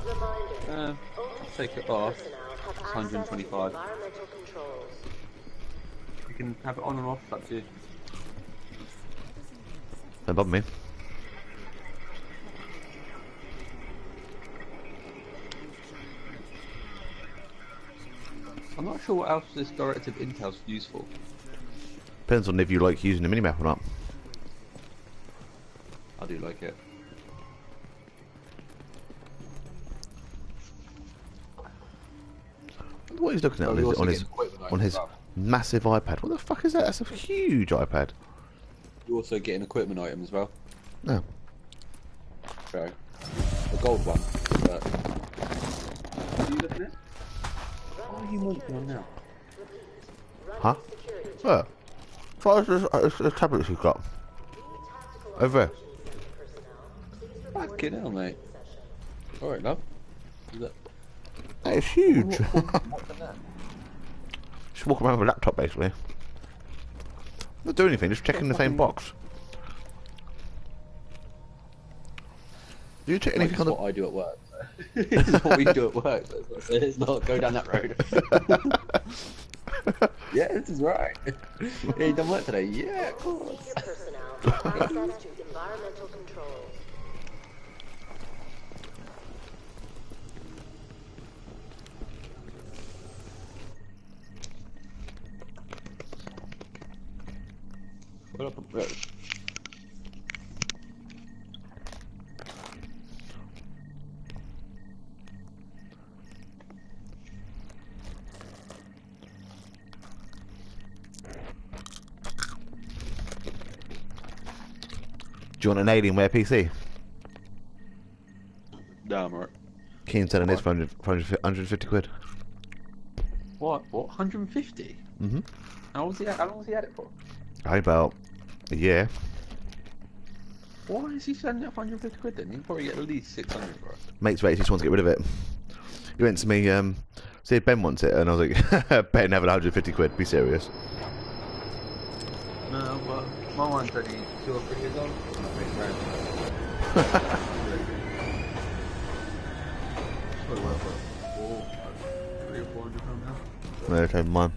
Reminder. Uh, take it off. It's 125. environmental you can have it on and off, it's up to you. Don't bother me. I'm not sure what else this directive intel's useful. Depends on if you like using the minimap or not. I do like it. What he's looking at Oh, on his, on his, equipment on his well. massive iPad. What the fuck is that? That's a huge iPad. You also get an equipment item as well. No. So, the gold one. But... What are you looking at? What are you working on now? Huh? Where? What is this, uh, this, this tablet you've got? Over there. Fucking hell, mate. Alright, love. Is that... That is huge. What's in that? just walk around with a laptop basically. Not doing anything, just checking the same box. Do you check Like, anything it's on the... what I do at work. it's what we do at work. so it's not- It's not go down that road. yeah, this is right. yeah, you done work today? Yeah, of course. Senior personnel access to environmental controls. What up, bro? Do you want an Alienware PC? Damn right. Keen selling this for 100, 150 quid. What? What? 150? Mm-hmm. How long was he? How long was he had it for? How about a year? Why is he selling it for 150 quid then? He'd probably get at least 600 for it. Mate's mate just wants to get rid of it. He went to me, um, see Ben wants it, and I was like, Ben having 150 quid, be serious. No, my one's only two or three years old. I think it's around. Probably worth what, four, three or four hundred pounds now. No, okay, mine.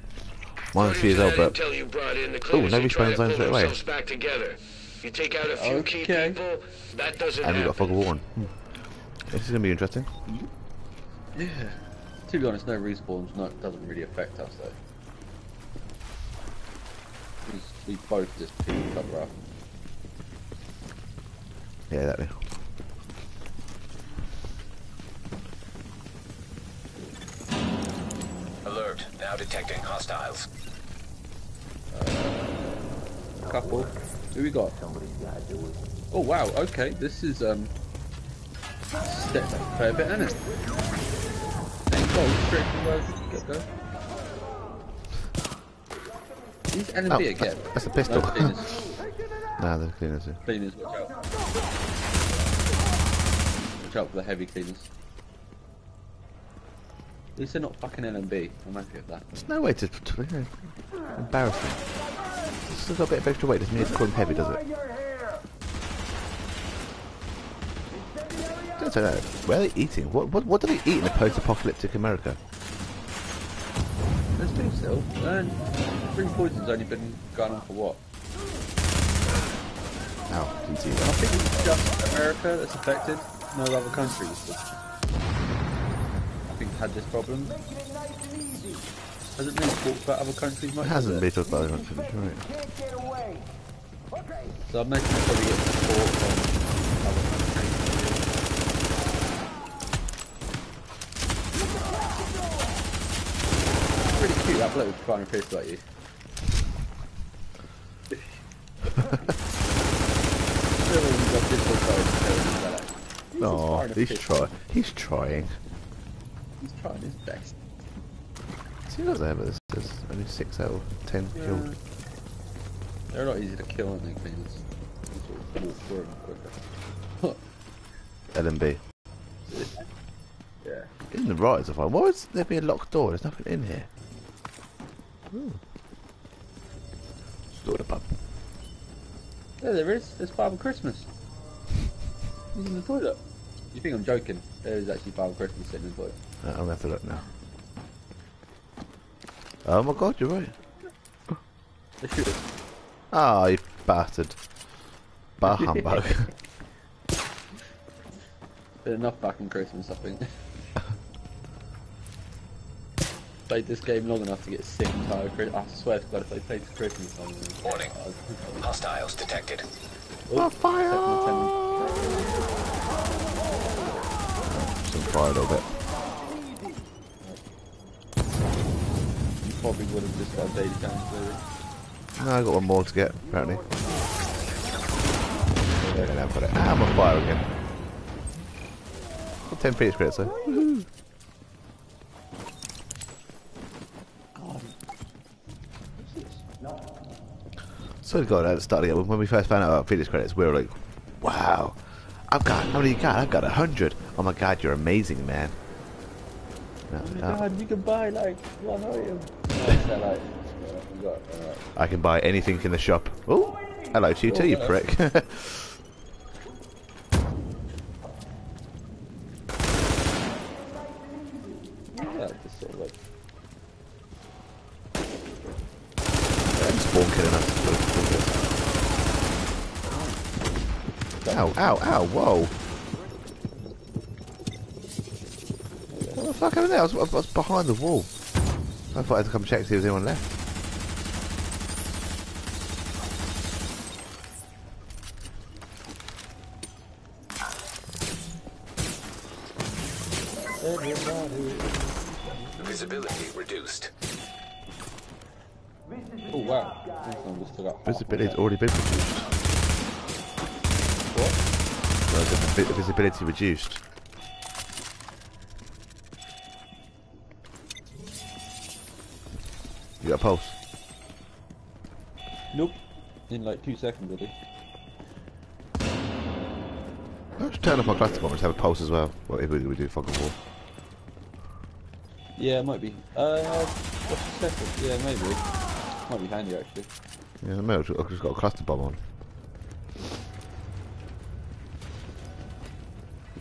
Mine's three years old, but Until you brought in the Ooh, cleaners, no they try respawn to zone straight away. back together. You take out a few key Okay. people, that doesn't and we've got happen. Fog of War. Hmm. This is gonna be interesting. Yeah. To be honest, no respawns not, doesn't really affect us though. We, we both just pick each other up. Yeah, exactly. Alert. Now detecting hostiles. couple. Who we got? Oh wow, okay, this is um step up a fair bit, isn't it? Ain't gold straight from the get go. These L Oh, again. that's a pistol. No. Nah, the cleaners. are- cleaners, watch out. Watch out for the heavy cleaners. At least they're not fucking LMB. I'm happy with that. There's no way to. to you know, embarrassing. It's still got a bit of extra weight. Doesn't mean it's call him heavy, does it? Don't say that. Where are they eating? What, what, what do they eat in a post-apocalyptic America? Let's be still. And Spring Poison's only been going on for what? Ow, didn't see that. I think it's just America that's affected. No other countries. I think had this problem. Hasn't been talked about other countries much. It has hasn't been talked about much, right? So I imagine they probably get support from other countries. Really cute that bloke trying to piss like you. Really, you've got this one going to tell him about that. He's Oh, trying he's trying. He's trying. He's trying his best. See what's there, but there's, there's only six out of ten killed. They're not easy to kill, aren't they? You sort of walk through them quicker. LMB. yeah. In the rise of Why would there be a locked door? There's nothing in here. Hmm. Ooh. Store the pub. Yeah, there is. There's Father Christmas. He's in the toilet. You think I'm joking? There is actually Father Christmas sitting in the toilet. Uh, I'm gonna have to look now. Oh my god, you're right. They should have. Ah, you bastard. Bar humbug. Been enough back in Christmas, I think. Played this game long enough to get sick and tired of Christmas. I swear to God, if I played this Christmas, I would. Warning. Hostiles detected. Oh, fire! Some fire a little bit. You probably would have just got a daily challenge, maybe. No, I got one more to get, apparently. There we go, got it. Ah, I'm on fire again. Got 10 Phoenix credits though. So God, at the start of the when we first found out about Phoenix credits, we were like, wow. I've got, how many you got? I've got a hundred. Oh my god, you're amazing, man. No, Oh my no. god, you can buy like one item. That's that, like, yeah, we got, uh, I can buy anything in the shop. Oh, hello to you too, you prick. yeah, just sort of like. I'm spawn killing us. Ow, ow, ow, whoa. What the fuck happened there? I was, I was behind the wall. I thought I had to come check to see if there's anyone left. Visibility reduced. Oh wow, this one just took up. Visibility's already been reduced. What? Well, the visibility reduced. You got a pulse? Nope. In like two seconds, buddy. Let's turn off my cluster bomb and have a pulse as well. What if we, we do of war? Yeah, it might be. Uh, what's the second? Yeah, maybe. Might be handy actually. Yeah, I might have I've just got a cluster bomb on.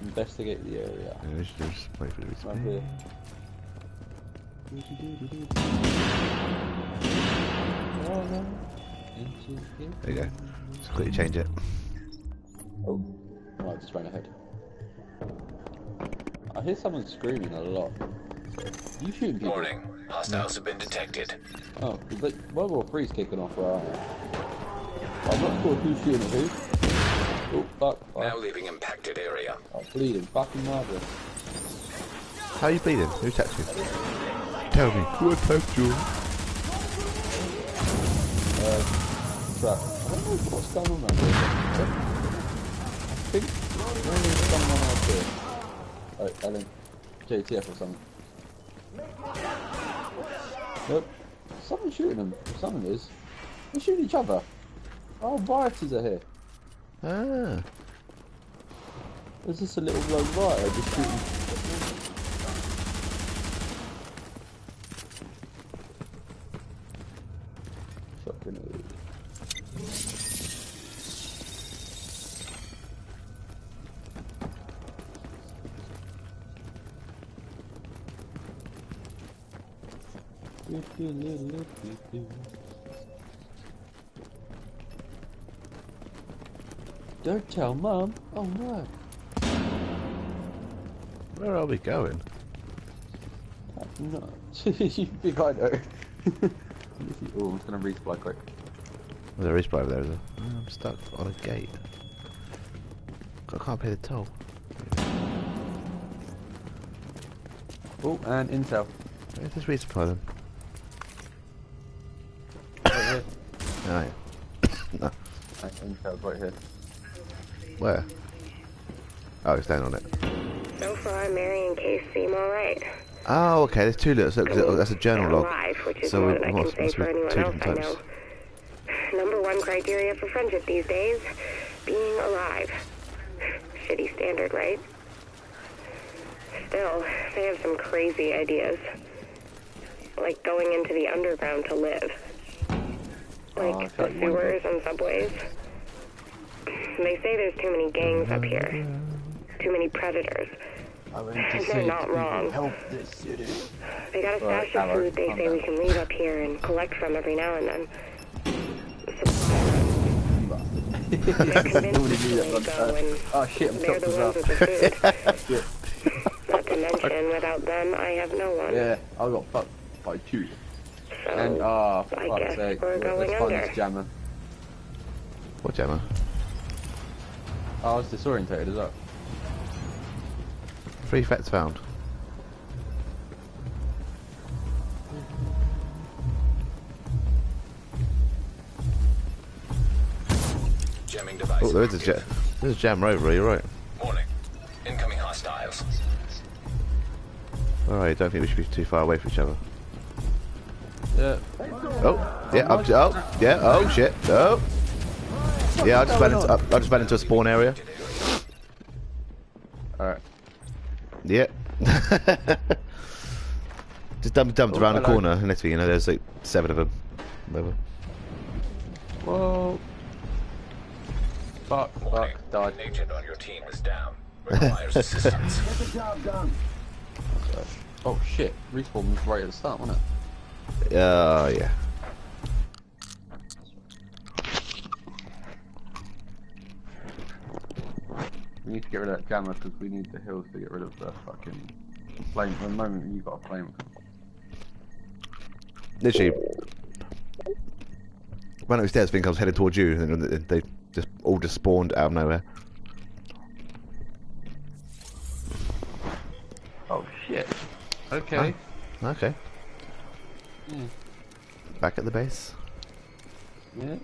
Investigate the area. Yeah, we should just wait for it to Right There you go. Just quickly change it. Oh, right, just ran ahead. I hear someone screaming a lot. You shooting people? Warning. Hostiles have been detected. Oh, is it World War Three's kicking off where I am. I'm not sure who's shooting at who. Oh, fuck. Now fuck. leaving impacted area. I'm bleeding. Fucking marvellous. How are you bleeding? Who touched you? Tell me. Who attacked you? Uh, truck. don't know what's going on around here. I think there is someone out here. Oh, Ellen. JTF or something. Nope. Someone's shooting them. Someone is. They're shooting each other. Oh, rioters are here. Ah. There's just a little like rioter just shooting. Fucking Don't tell mum. Oh no. Where are we going? No. you think I know? oh, I'm just gonna resupply quick. Well, there is over there. There? Oh, I'm stuck on a gate. I can't pay the toll. Oh, and intel. Let's just resupply them. Right here. Yeah. no. Intel's right here. Where? Oh, it's down on it. So far, Mary and Case seem alright. Oh, okay. There's two little. So, so that's a journal They're log. alive, which is So more it than I must- can say be for anyone two else I different know. types. Number one criteria for friendship these days, being alive. Shitty standard, right? Still, they have some crazy ideas. Like going into the underground to live. Like Oh, the thought you wanted sewers and subways. They say there's too many gangs up here. Too many predators. I And they're not wrong. Help this city. They got a Right, stash of Howard, food they say down. we can leave up here and collect from every now and then. Supply They're convinced Nobody knew that, go and Oh shit, I'm they're chopped the ones with the food. Not to mention, without them, I have no one. Yeah, I got fucked by two. So, And ah, for I fuck's guess sake, we're let's going find under. this jammer. What jammer? Oh, I was disorientated as well. Three facts found. Jamming device. Oh, there is a jam. There's a jam rover. You're right. Warning. Incoming hostiles. All right. Don't think we should be too far away from each other. Yeah. Oh, yeah. I'm, oh, yeah. Oh shit. Oh. Yeah, I just ran into. I, I just ran into a spawn area. Alright. Yeah. just dumped, dumped Oh, around the corner, and next thing you know, there's like seven of them. Whatever. Whoa. Fuck, Warning. fuck, died. An agent on your team is down. Requires assistance. Oh shit, respawn was right at the start, wasn't it? Uh, yeah. We need to get rid of that jammer because we need the hills to get rid of the fucking flame. At the moment, you got a flame. Literally, went upstairs, think I was headed towards you, and then they just all just spawned out of nowhere. Oh shit. Okay. Okay. Yeah. Back at the base. Yeah.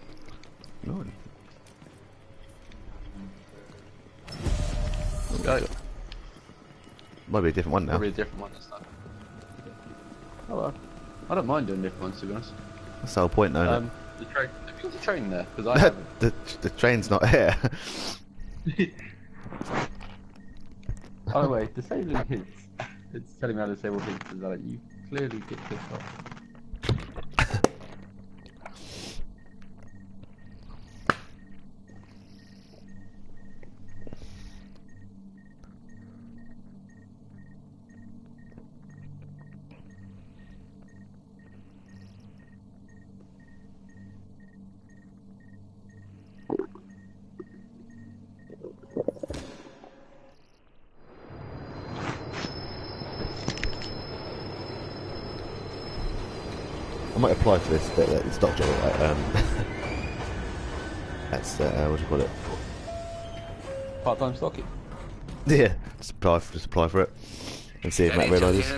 Might be a different one now. Probably a different one this time. Oh well. I don't mind doing different ones to be honest. That's the whole point, though. Um, the train. Have you got the train there? Because I haven't. the the train's not here. By the way, disabling hints. It's telling me how to disable hints is that you clearly get this off. I might apply for this bit, uh, stock job. Like, um, that's uh, what do you call it? Part-time stocking. Yeah, just apply, just apply for it and see if Matt Any realises.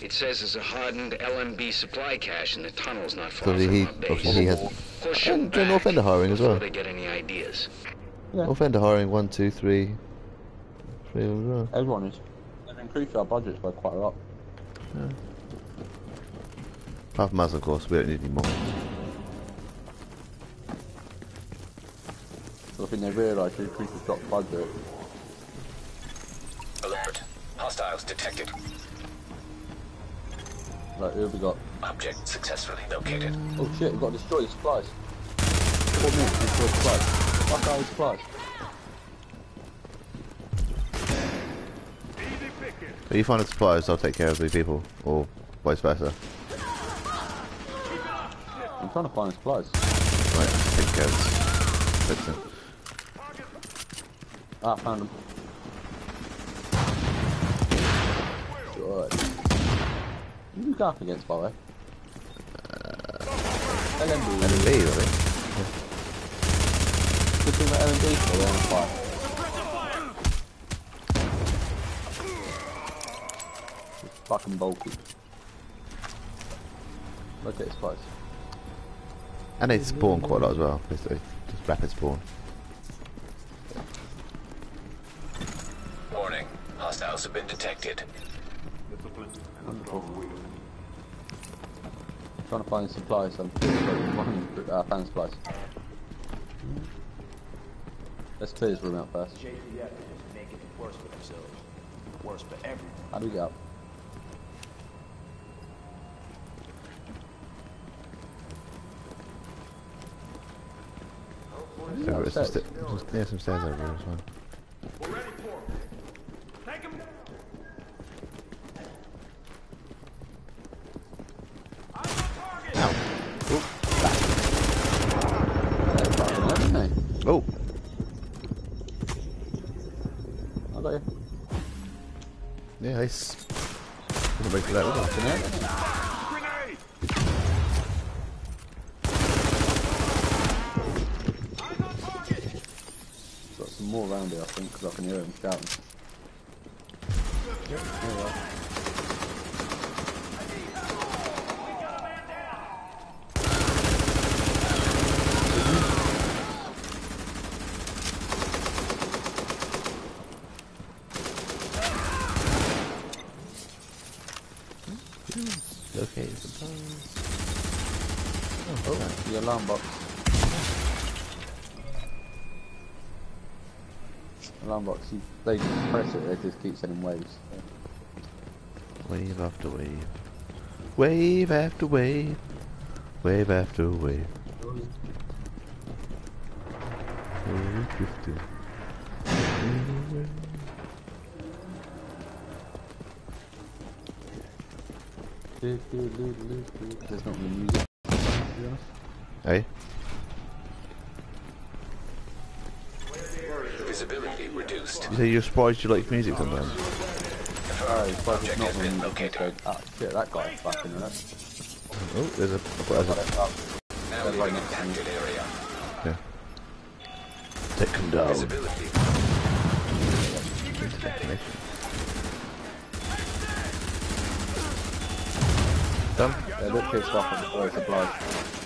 It says there's a hardened LMB supply cache in the tunnels not far Because from he, our base. obviously he has. And doing back offender hiring as well. before they get any ideas. Offender hiring one, two, three, three as well. Everyone is. They've increased our budgets by quite a lot. Apart from us, of course, we don't need any more. Think they realise they increased the drop budget. Alert. Hostiles detected. Like, who have we got? Object successfully located. Oh shit, we've got to destroy the supplies. Four minutes to destroy the supplies. Fuck our supplies. If you find the supplies, I'll take care of the people, or vice versa. I'm trying to find the supplies. Right, take care of this. Fix them. Ah, found them. Good. Who you go up against, by the way? LMB. LMB, really? Good thing about LMB, they're on fire. It's fucking bulky. Look at his place. And they spawn quite a lot as well. Uh, just rapid spawn. Warning. Hostiles have been detected. Wonderful. Trying to find supplies. I'm uh, found supplies. Let's clear this room out first. JPF is making it worse for themselves. Worse for everyone. How do we get up? So it's just, upstairs. just some stairs over here as well. Hey, Oh! I got you. Yeah, it's... Doesn't make that, does it? Fucking hell, innit? Got some more around here, I think, because I can hear them shouting. Yep, there we are. Okay, supplies. Oh, the alarm box. Alarm box, you, they just press it, they just keep sending waves. Wave after wave. Wave after wave. Wave after wave. Oh, drifting. There's not really music. To be honest. Hey? Visibility reduced. You say you're surprised you like music sometimes? Oh, it's Object not has been located. Ah, shit, that guy fucking hell. Oh, there's a... I've got a Now They're leaving right next to impacted area. yeah. Take him down. Visibility. Detonation. Done? They're a bit pissed off at the voice supplies.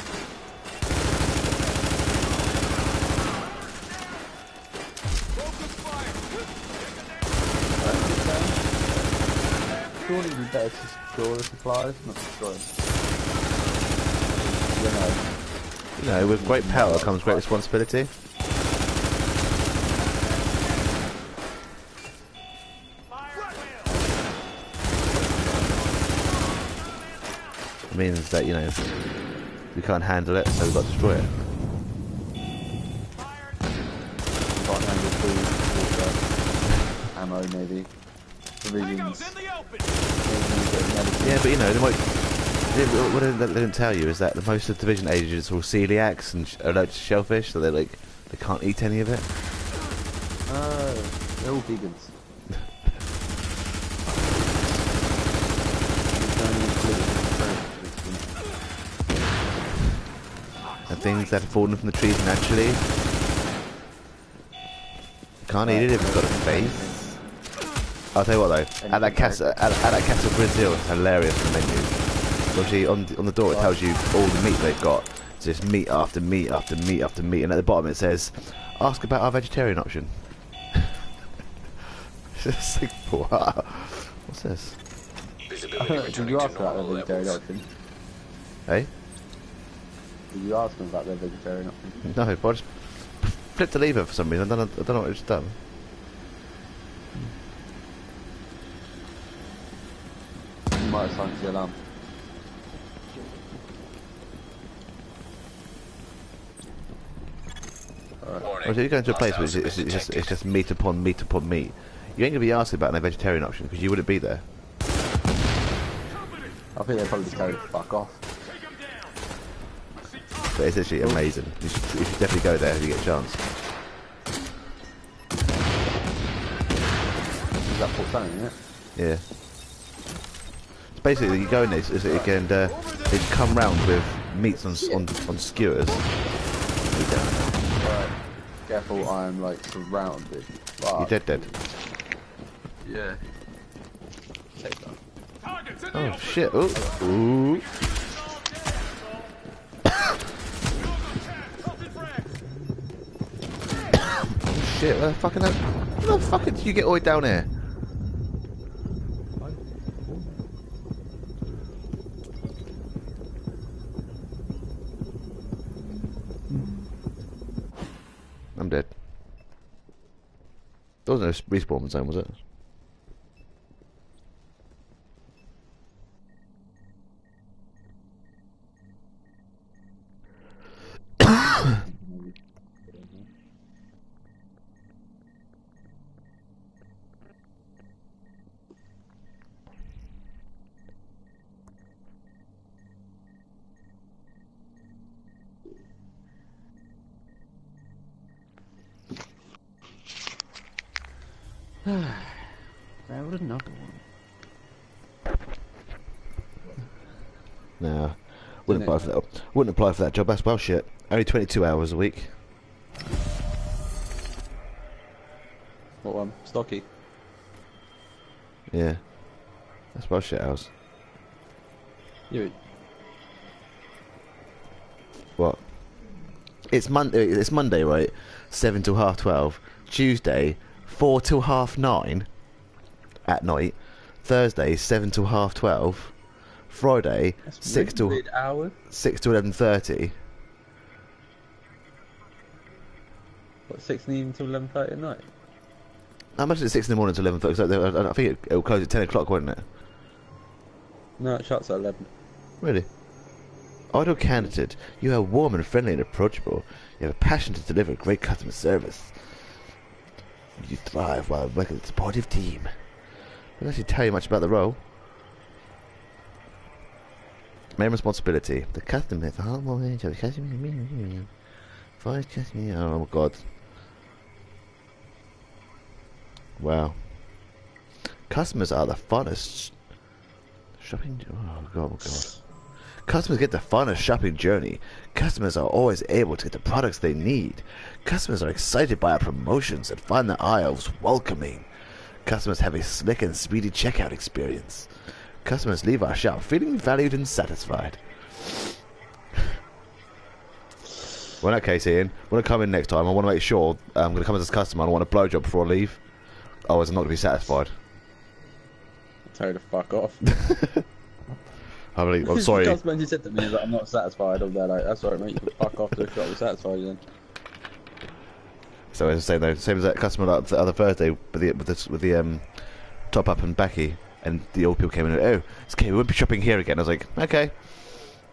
Better to secure the supplies, not destroy them. You know, You know, with great power comes great responsibility. It means that, you know, we can't handle it, so we've got to destroy it. can't handle food, water, ammo maybe, provisions. maybe a bit of medicine. Yeah, but you know, they might. They, what they, didn't tell you is that the most of the division agents are all celiacs and sh- allergic to shellfish, so they like they can't eat any of it. Oh, they're all vegans. It's only included in the And things that have fallen from the trees naturally. Can't eat it if it's got a face. I'll tell you what though, at that Casa, at, at that Casa Brazil, it's hilarious the menu. Obviously, on the, on the door it tells you all the meat they've got. It's just meat after meat after meat after meat, and at the bottom it says, "Ask about our vegetarian option." It's like, what? What's this? Did you ask about their vegetarian option? Eh? Hey? Did you ask them about their vegetarian option? No, but I just flipped the lever for some reason. I don't know, I don't know what it's done. Might have silenced the alarm. Alright. Warning. Well, if you go into a place where it's, it's, it's, just, it's just meat upon meat upon meat, you ain't going to be asked about their vegetarian option because you wouldn't be there. I think they're probably just carried the fuck off. But it's actually amazing. You should, you should definitely go there if you get a chance. Is that Port Salut, isn't it? Yeah. Basically you go in there, it's, it's, it can, uh, they come round with meats on, on, on skewers. Right. Careful, I'm like surrounded. Fuck. You're dead dead. Yeah. Oh shit, oh. Ooh. oh shit, where the fucking where the fuck did you get all the way down here? Respawn zone, was it? There was another one. No, wouldn't Didn't apply for that. Wouldn't apply for that job. That's well shit. Only 22 hours a week. What one? Stocky. Yeah, that's well shit hours. You. What? It's Monday. It's Monday, right? Seven till half twelve. Tuesday, four till half nine. At night. Thursday, seven till half twelve. Friday, six to Mid hours. six to eleven thirty. What, 16 until 11.30 at night? How much is it? Six in the morning till eleven thirty. So I think it, it'll close at ten o'clock, won't it? No, it shuts at 11. Really? Ideal candidate. You are warm and friendly and approachable. You have a passion to deliver great customer service. You thrive while working with a supportive team. I don't actually tell you much about the role. Main responsibility. The customer of the customer. Oh my oh, god. Wow. Customers are the funnest. Shopping. Oh god, oh god. Customers get the funnest shopping journey. Customers are always able to get the products they need. Customers are excited by our promotions and find the aisles welcoming. Customers have a slick and speedy checkout experience. Customers leave our shop feeling valued and satisfied. well, in that case, Ian, when I come in next time, I want to make sure I'm going to come as a customer and I want a blowjob before I leave. Otherwise, I'm not going to be satisfied. Tell you to fuck off. I believe, I'm sorry. The customer just said to me that I'm not satisfied. I'm there like, that's alright, mate. You can fuck off to the shop. We're satisfied then. So as I saying though, same as that customer like the other Thursday with the with the, with the um, top up and Becky, and the old people came in. and, Oh, it's okay. We won't be shopping here again. I was like, okay.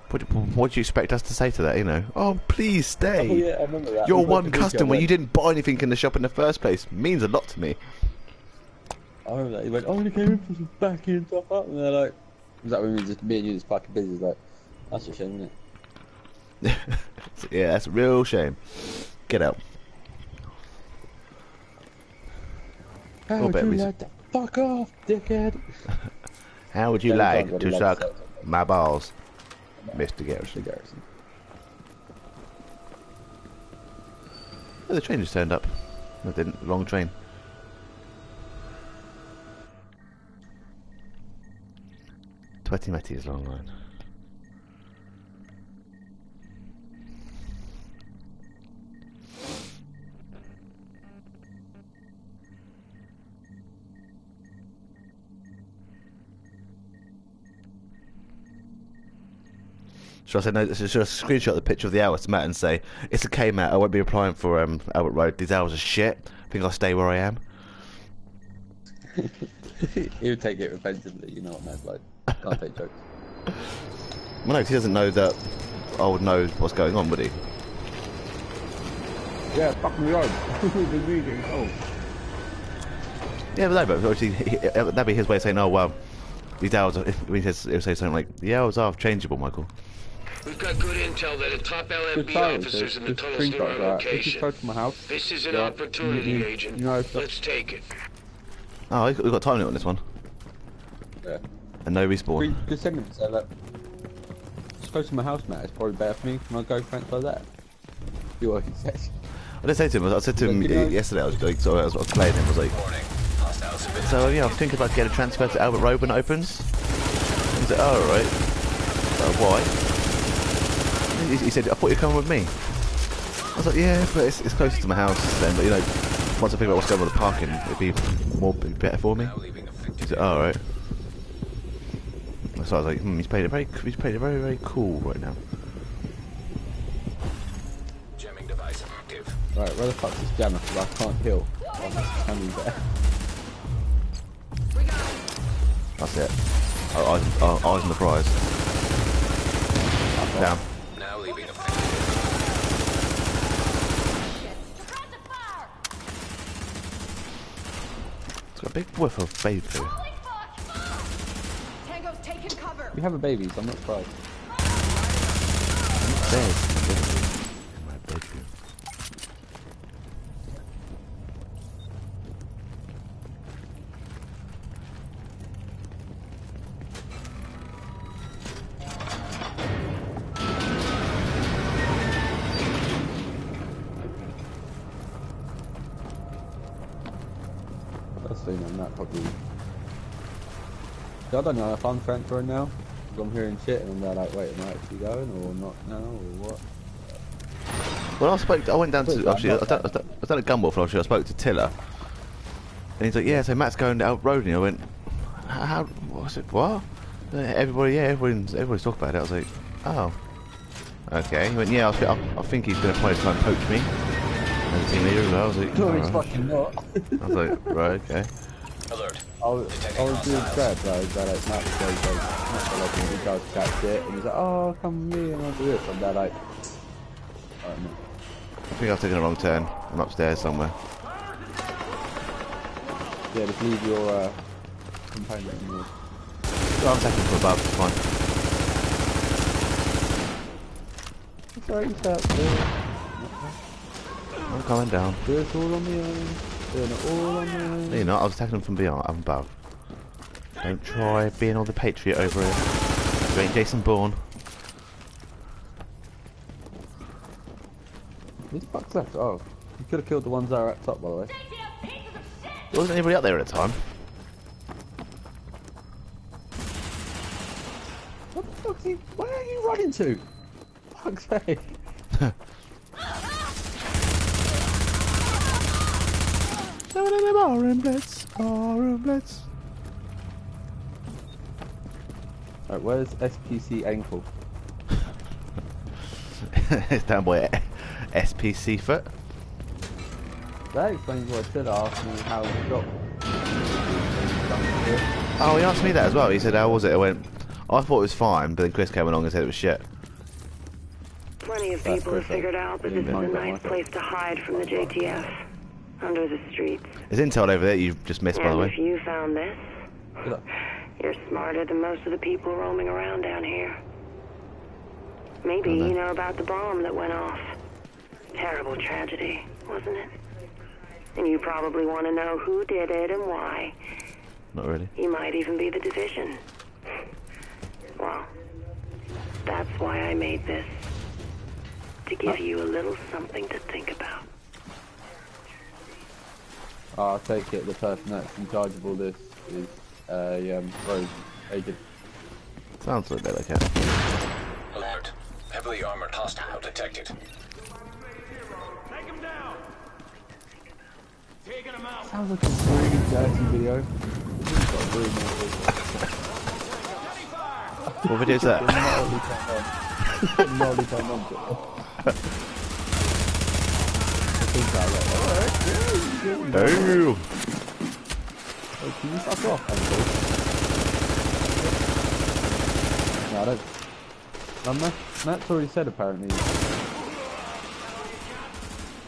What, what do you expect us to say to that? You know, oh please stay. Oh yeah, I remember that. You're We went one customer. You didn't buy anything in the shop in the first place. Means a lot to me. I remember that. He went, oh, they came in for some back in top up. And they're like, was that when we just, me and you just fucking busy? Like, that's a shame, isn't it? yeah, that's a real shame. Get out. How would you we- like to Fuck off, dickhead. How would you like to suck my balls, Mr. Garrison? Mr. Garrison. Oh, the train just turned up. No, didn't. Wrong train. Twenty meters long line. Should I say no? Should I screenshot the picture of the hours to Matt and say it's okay, Matt? I won't be applying for um, Albert Road. These hours are shit. I think I'll stay where I am. he would take it offensively, you know what Matt's like. Can't take jokes. Well, no, 'cause he doesn't know that I would know what's going on, would he? Yeah, fuck me up. the meeting. Oh. Yeah, but no, but obviously he, he- that'd be his way of saying, "Oh well, these hours." Are, if he says, he'll say something like, "The hours are changeable, Michael." We've got good intel that a top LMB times, officers in the there's tunnels near our screenshots, right? This is location. my house. This is an Yeah, opportunity, you- you- Agent. you know, Let's take it. Oh, we've got- we've time limit on this one, Yeah. and no respawn. Screen, just send me to say that. It's close to my house, Matt. It's probably better for me. Can I go France like that? See what he says. I did say to him, I said to him you know- yesterday, I was like, so I was, I was playing him, I was like, Warning. Hostiles so yeah, I was thinking about getting a transfer to Albert Road when it opens. He's like, oh, alright. Uh, why? He, he said, I thought you'd come with me. I was like, yeah, but it's, it's closer to my house then, but you know, once I figure out what's going on with the parking, it'd be more it'd be better for me. He said, oh, alright. So I was like, hmm, he's playing it very, he's playing it very, very cool right now. Jamming device active. Right, where the fuck's this jammer? Because I can't kill. Oh, can be better. That's it. I- Eyes, eyes eyes on the prize. Down. Now leaving effective. It's got a big whiff of baby poo. Tango's taking cover. We have a baby, so I'm not surprised. There's probably. I don't know if I'm transferring now. I'm hearing shit and they're like, wait, am I actually going or not now or what? Well, I spoke. I went down to. Actually, I was not- down, I was down at Gunwharf. and Actually, I spoke to Tiller, and he's like, "Yeah, so Matt's going out road." And I went, "How? what's it? What?" Everybody, yeah, everyone's everybody's talking about it. I was like, "Oh, okay." He went, "Yeah, I, thi- I, I think he's going to probably try and poach me as a team leader." as well." I was like, No, he's "Alright." fucking not. I was like, "Right, okay." I was, I was doing thread, right? That like Matt was like, Matt like, he goes chat shit, and he's like, oh, come with me, and I'll do this, and they're like, I don't. I think I've taken a wrong turn. I'm upstairs somewhere. Yeah, just leave your uh, component in your. Oh, I'm attacking from above. It's fine. It's alright, you start doing I'm coming down. it all on my own, doing it all on my own. No, you're not. I was attacking them from beyond, up above. Don't try being all the patriot over here. You ain't Jason Bourne. Who the fuck's left? Oh, you could have killed the ones that are at top, by the way. There wasn't anybody up there at the time. What the fuck's he? Where are you running to? Fuck's sake. Barren Blitz, Barren Blitz. Alright, where's SPC ankle? it's down by SPC foot. That explains why Sid asked me how it shot. Oh, he asked me that as well. He said, "How was it?" I went, "I thought it was fine," but then Chris came along and said it was shit. Plenty of That's people have eh? figured out that this is a nice place to hide from the JTF. Under the streets. There's intel over there you've just missed, by the way. if you found this, Did you're smarter than most of the people roaming around down here. Maybe you know about the bomb that went off. Terrible tragedy, wasn't it? And you probably want to know who did it and why. Not really. You might even be the division. Well, that's why I made this. To give you a little something to think about. I take it the person that's in charge of all this is uh, um, Rogue agent. Sounds a little bit like it. Alert. Heavily armored hostile detected. Sounds like a really dirty video. It's got really nice What video is that? Mildly turned on. Mildly on to it. I think I like, alright, yeah, yeah, Damn! Hey, can you fuck off? No, I don't. No, Matt, Matt's already said apparently.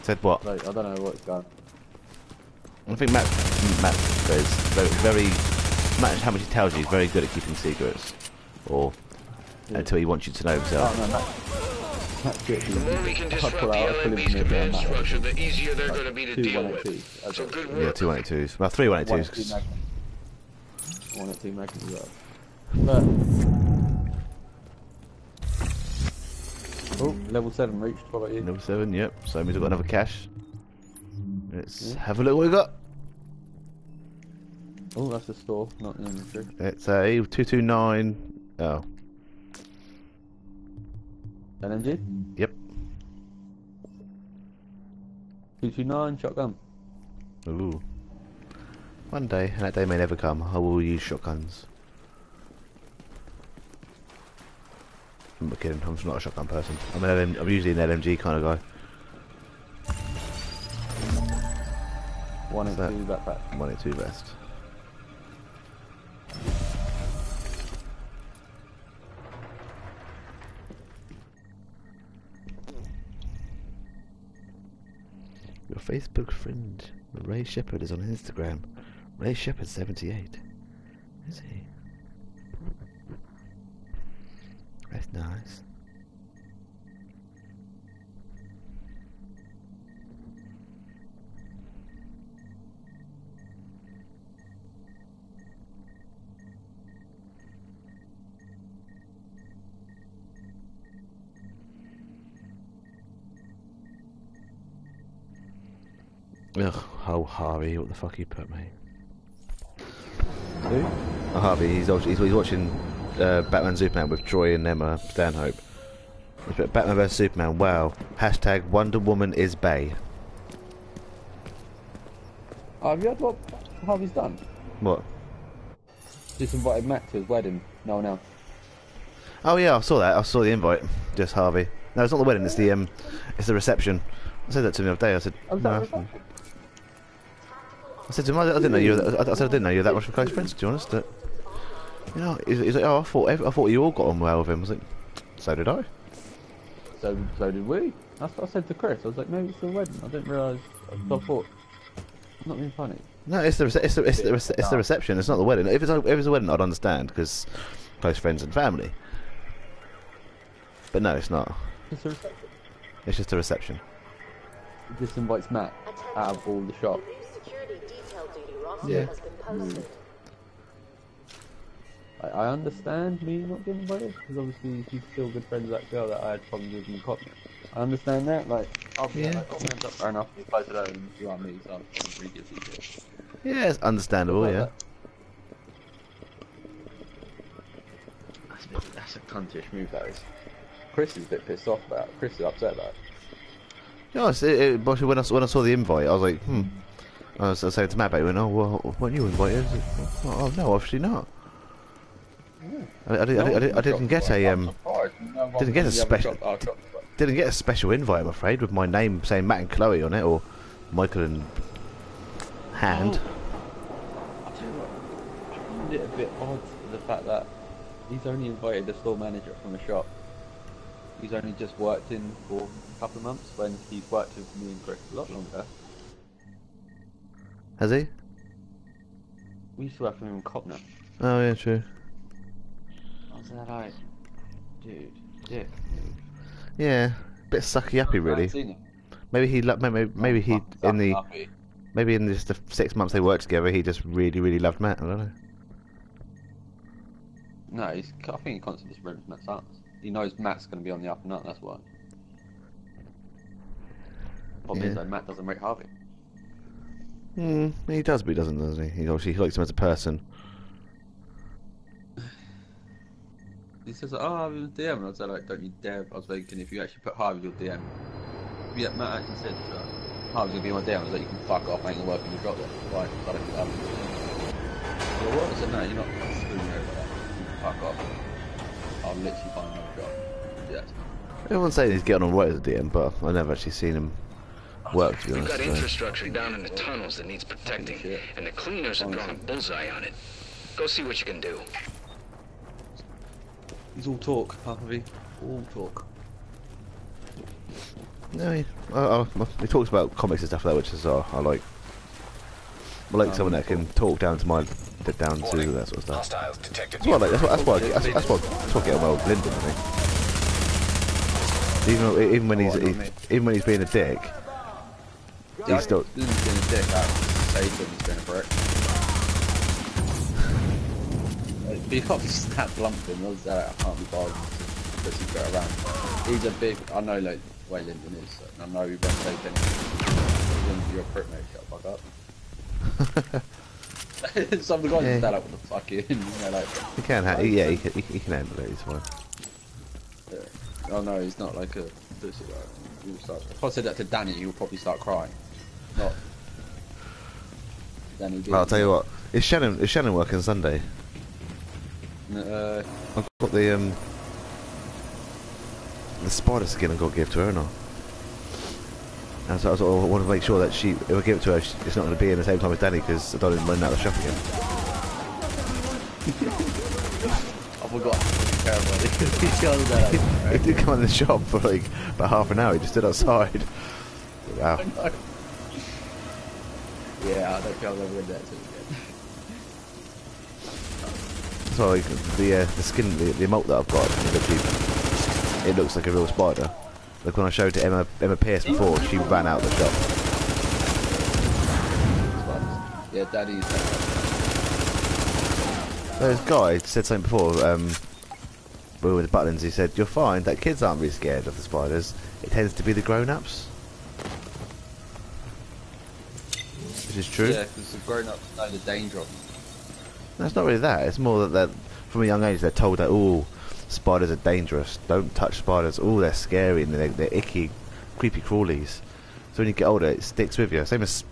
Said what? Like, I don't know what's going. I think Matt, Matt is very, very, Matt, how much he tells you, he's very good at keeping secrets. Or, Yeah. until he wants you to know Oh himself. no. Matt's good. The more we can disrupt the out, I'll pull LMB's command structure, the easier they're going to be to deal with. So good Yeah, work. two 182s. Well, three 182s. 'cause- One at magnums as well. Oh, level seven reached. What about you? Number seven, yep. So that means I've got another cache. Let's have a look what we got. Oh, that's a store, not an inventory. It's a 229. Oh, LMG. yep. Two two nine shotgun. Ooh. One day, and that day may never come, I will use shotguns. I'm not kidding, I'm not a shotgun person. I'm, an LM, I'm usually an LMG kind of guy. One and that? two backpack. One and two vest. Your Facebook friend, Ray Shepherd, is on Instagram. Ray Shepherd 78. Is he? That's nice. Ugh, oh Harvey, what the fuck you put me? Two. Oh, Harvey, he's, he's, he's watching uh, Batman Superman with Troy and Emma Stanhope. Batman vs Superman. Wow. Hashtag Wonder Woman is Bay. Oh, have you heard what Harvey's done? What? Just invited Matt to his wedding. No one else. Oh yeah, I saw that. I saw the invite. Just Harvey. No, it's not the wedding. It's the um, it's the reception. I said that to him the other day. I said, Oh, no. Said to him, I I didn't know you. Were that, I said I didn't know you were that much of close friends. To be honest, that, you know, he's, he's like, oh, I thought I thought you all got on well with him. I was like, so did I. So, so did we. That's what I said to Chris. I was like, maybe it's the wedding. I didn't realise. I thought, I'm not being funny. No, it's the it's the it's the, it's the reception. It's not the wedding. If it's a, if it's a wedding, I'd understand because close friends and family. But no, it's not. It's a reception. It's just a reception. Just invites Matt out of all the shop. The new security detail duty roster Yeah. has been posted. I, I understand me not getting invited because obviously he's still good friends with that girl that I had problems with in Cotton. I understand that. Like, I'll be Yeah. like, oh, hands up, fair enough. He's close to home. You are me, so I'm really good at. Yeah, it's understandable. Like Yeah. that. That's, a bit, that's a cuntish move, that is. Chris is a bit pissed off about it. Chris is upset about it. No, it's, it, it, but when I, s- when I saw the invite, I was like, hmm. I was, saying to Matt, about it, he went, oh, well, weren't you invited? Oh, oh, no, obviously not. I, I, did- I, did- I, did- I didn't get a um, didn't get a special- didn't get a special invite, I'm afraid, with my name saying Matt and Chloe on it, or Michael and Hand. I tell you what, I find it a bit odd the fact that he's only invited the store manager from a shop. He's only just worked in for a couple of months when he's worked with me and Chris a lot longer. Has he? We used to work with him in Copnor. Oh yeah, true. I was there like, dude, dick. Yeah, bit sucky uppy, really. Maybe he, lo- maybe maybe he in the maybe in just the six months they worked together, he just really really loved Matt. I don't know. No, he's, I think he constantly just rips Matt's arms. He knows Matt's going to be on the up and up, that's why. Problem is Yeah. though, Matt doesn't rate Harvey. Hmm, he does, but he doesn't, doesn't he? He obviously he likes him as a person. He says, "Oh, I'm in DM," and I was like, "Don't you dare!" I was thinking, if you actually put Harvey your DM, yeah, Matt actually said, uh, "Hi was gonna be my DM." I was like, "You can fuck off, ain't gonna work when you drop it." Why? I don't think I'm. Well, what? I said, "No, you're not screwing me over that. You can fuck off. I'll literally find another job." Yeah. Everyone's saying he's getting on right as a DM, but I've never actually seen him work. To be We've got so. infrastructure down in the tunnels that needs protecting, shit. and the cleaners have drawn a bullseye on it. Go see what you can do. He's all talk, Harvey. All talk. No, he, I, I, he talks about comics and stuff like that, which is uh, I like. I like Um, someone that can talk down to my down to Warning. that sort of stuff. That's why I like. That's why. That's why. I get- That's, that's why. That's why I get on well with Lyndon. I think. Even even when he's Oh, he, even when he's being a dick, Yeah, he's still. Lynn's been a dick. Out. Satan has been a prick. Like, Be obvious snap lumping. I was like, I can't be bothered to put secret around. He's a big. I know like where Lyndon is. So, I know he won't take anything. You're a prick, mate. Shut the fuck up. Some of the guys Yeah. yeah. stand up with the fuck you. you know, like, He can. Ha- yeah, he, can- he, he can handle it. He's fine. oh no, he's not like a pussy. Like, if I said that to Danny, he'll probably start crying. Not. Danny. Well, I'll tell you what. Is Shannon is Shannon working Sunday? Uh, I've got the um the spider skin I've got to give to her, and and so I, sort of want to make sure that she, if I give it to her, it's not going to be in the same time as Danny because I don't even run out of the shop again. I forgot. how terrible it is. The other day, He did come in the shop for like about half an hour. He just stood outside. Wow. Yeah, I don't think I'll ever read that to again. So like the uh, the skin, the, the emote that I've got, it looks like a real spider. Like when I showed to Emma Emma Pierce before, she ran out of the shop. Yeah, Daddy's. Uh, This guy said something before. Um, we were with Butlins. He said, "You'll find that kids aren't really scared of the spiders. It tends to be the grown-ups." Which is true. yeah, because the grown-ups know the danger of them. No, it's not really that. It's more that, that from a young age they're told that oh, spiders are dangerous. Don't touch spiders. Oh, they're scary and they're, they're icky, creepy crawlies. So when you get older, it sticks with you. Same as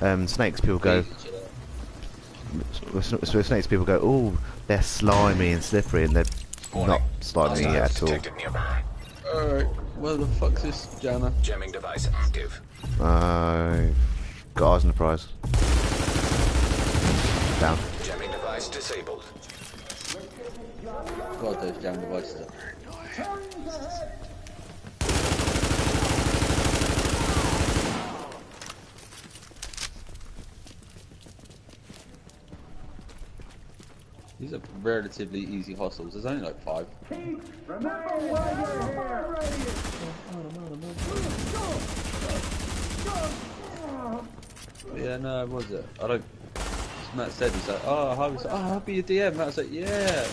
um, snakes. People go with, with snakes. People go, oh, they're slimy and slippery, and they're Warning. not slimy at all. Alright, where the fuck's this jammer? Jamming device active. I got ours in the prize. Down. Jamming device disabled. God, those jam devices. These are relatively easy hostels. There's only like five. Yeah, no, what was it? I don't. Matt said he's like, oh, I was, oh, I'll be your DM. Matt's like, yeah.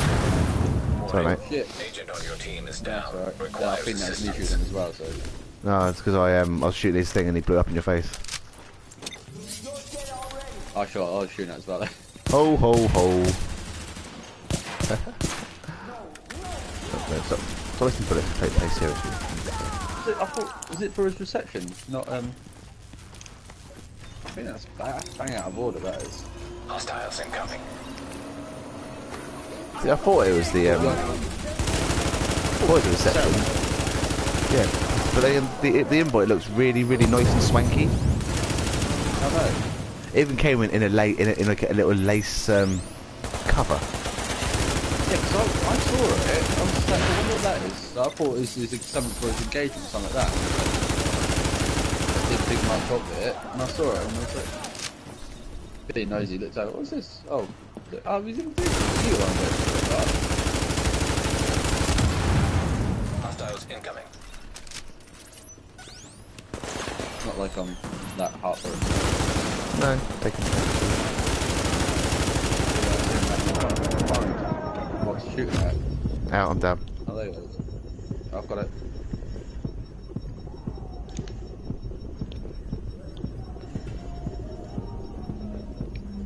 I said, Sorry, mate. like, shit. Agent on your team is That's down. alright. Yeah, I Requires think that's an issue assistance. as well. So No, it's because I um I was shooting this thing and he blew up in your face. I shot. I was shooting that as well. Ho ho ho. Stop, stop listening to it. Play, play seriously. Was it, I thought, was it for his reception? Not um. I think that's bang, bang out of order. That is. Hostiles incoming. See, I thought it was the um. I thought it was the reception. Yeah, but they, the the invite looks really really nice and swanky. I know. It even came in, in a late in, a, in like a little lace um cover. Yeah, because I, I saw it. I was just like, I wonder what that is. So I thought it was, it was something for his engagement, something like that. I didn't think much of it, and I saw it, and I was like, being nosy, looked over. What's this? Oh, oh, he's in the you on it. Hostiles incoming. Not like I'm that heartbroken. No, taking What's shooting at? out. I'm down. Oh, there it is. I've got it.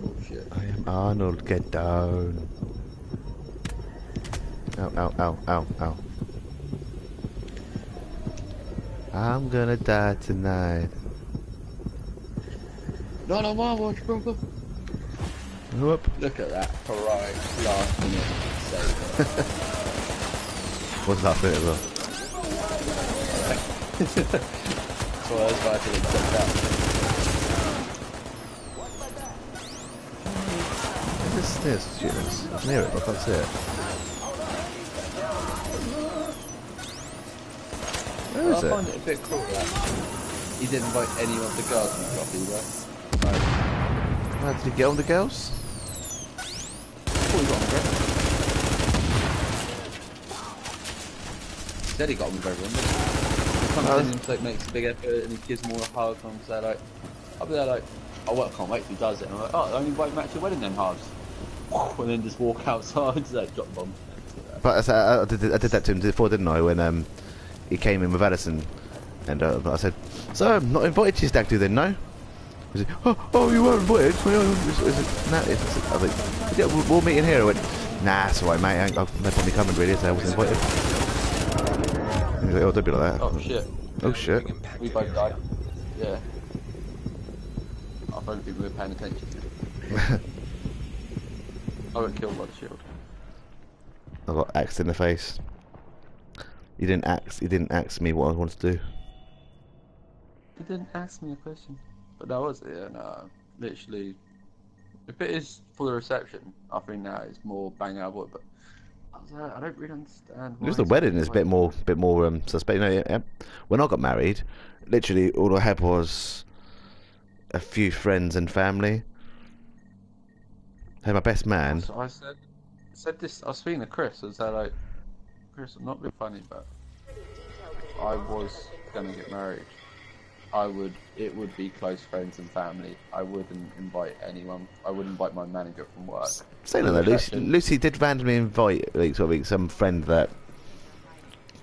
Oh shit. I am Arnold, get down. Ow, ow, ow, ow, ow. I'm gonna die tonight. Not on my watch, brother. Whoop. Look at that heroic last minute save. Uh, What's that bit as well? so I was about to accept that. This this students. It's near it, but I can't see it. Where Well, is I it? find it a bit cool that he didn't invite any of the girls in the club either. Like, How did you get on the girls? Before he got on with everyone. Said he got on with everyone. didn't He He comes Oh. in and like, makes a big effort and he gives more all a hug and I'm there like, I'll be there like, oh well, I can't wait till he does it. And I'm like, oh, only invite Matt to your wedding then, halves. And then just walk outside, just like drop bomb. But I, I, I, did, I did that to him before, didn't I? When um, he came in with Addison, and uh, I said, "So I'm not invited to your stag do then, no?" Said, "Oh, oh you were invited." Is, is it, no, it's, I was like, "Yeah, we'll, we'll meet in here." I went, "Nah, it's alright, mate. I ain't, I've no coming really, so I wasn't invited." And he's like, "Oh, don't be like that." Oh shit. Oh shit. We both died. Yeah. I don't think we were paying attention. I got killed by the shield. I got axed in the face. You didn't ask. You didn't ask me what I wanted to do. You didn't ask me a question. But that was yeah, no. Literally if it is for the reception, I think that is more bang out of but I, like, I don't really understand Just the wedding is a bit more, bit more um, suspect. You know, yeah, yeah. when I got married, literally all I had was a few friends and family. I had my best man. So I said said this I was speaking to Chris, I was like Chris, I'm not being funny but I was gonna get married. I would it would be close friends and family. I wouldn't invite anyone. I would invite my manager from work. Saying no, though, Lucy, Lucy did randomly invite like sort of like, some friend that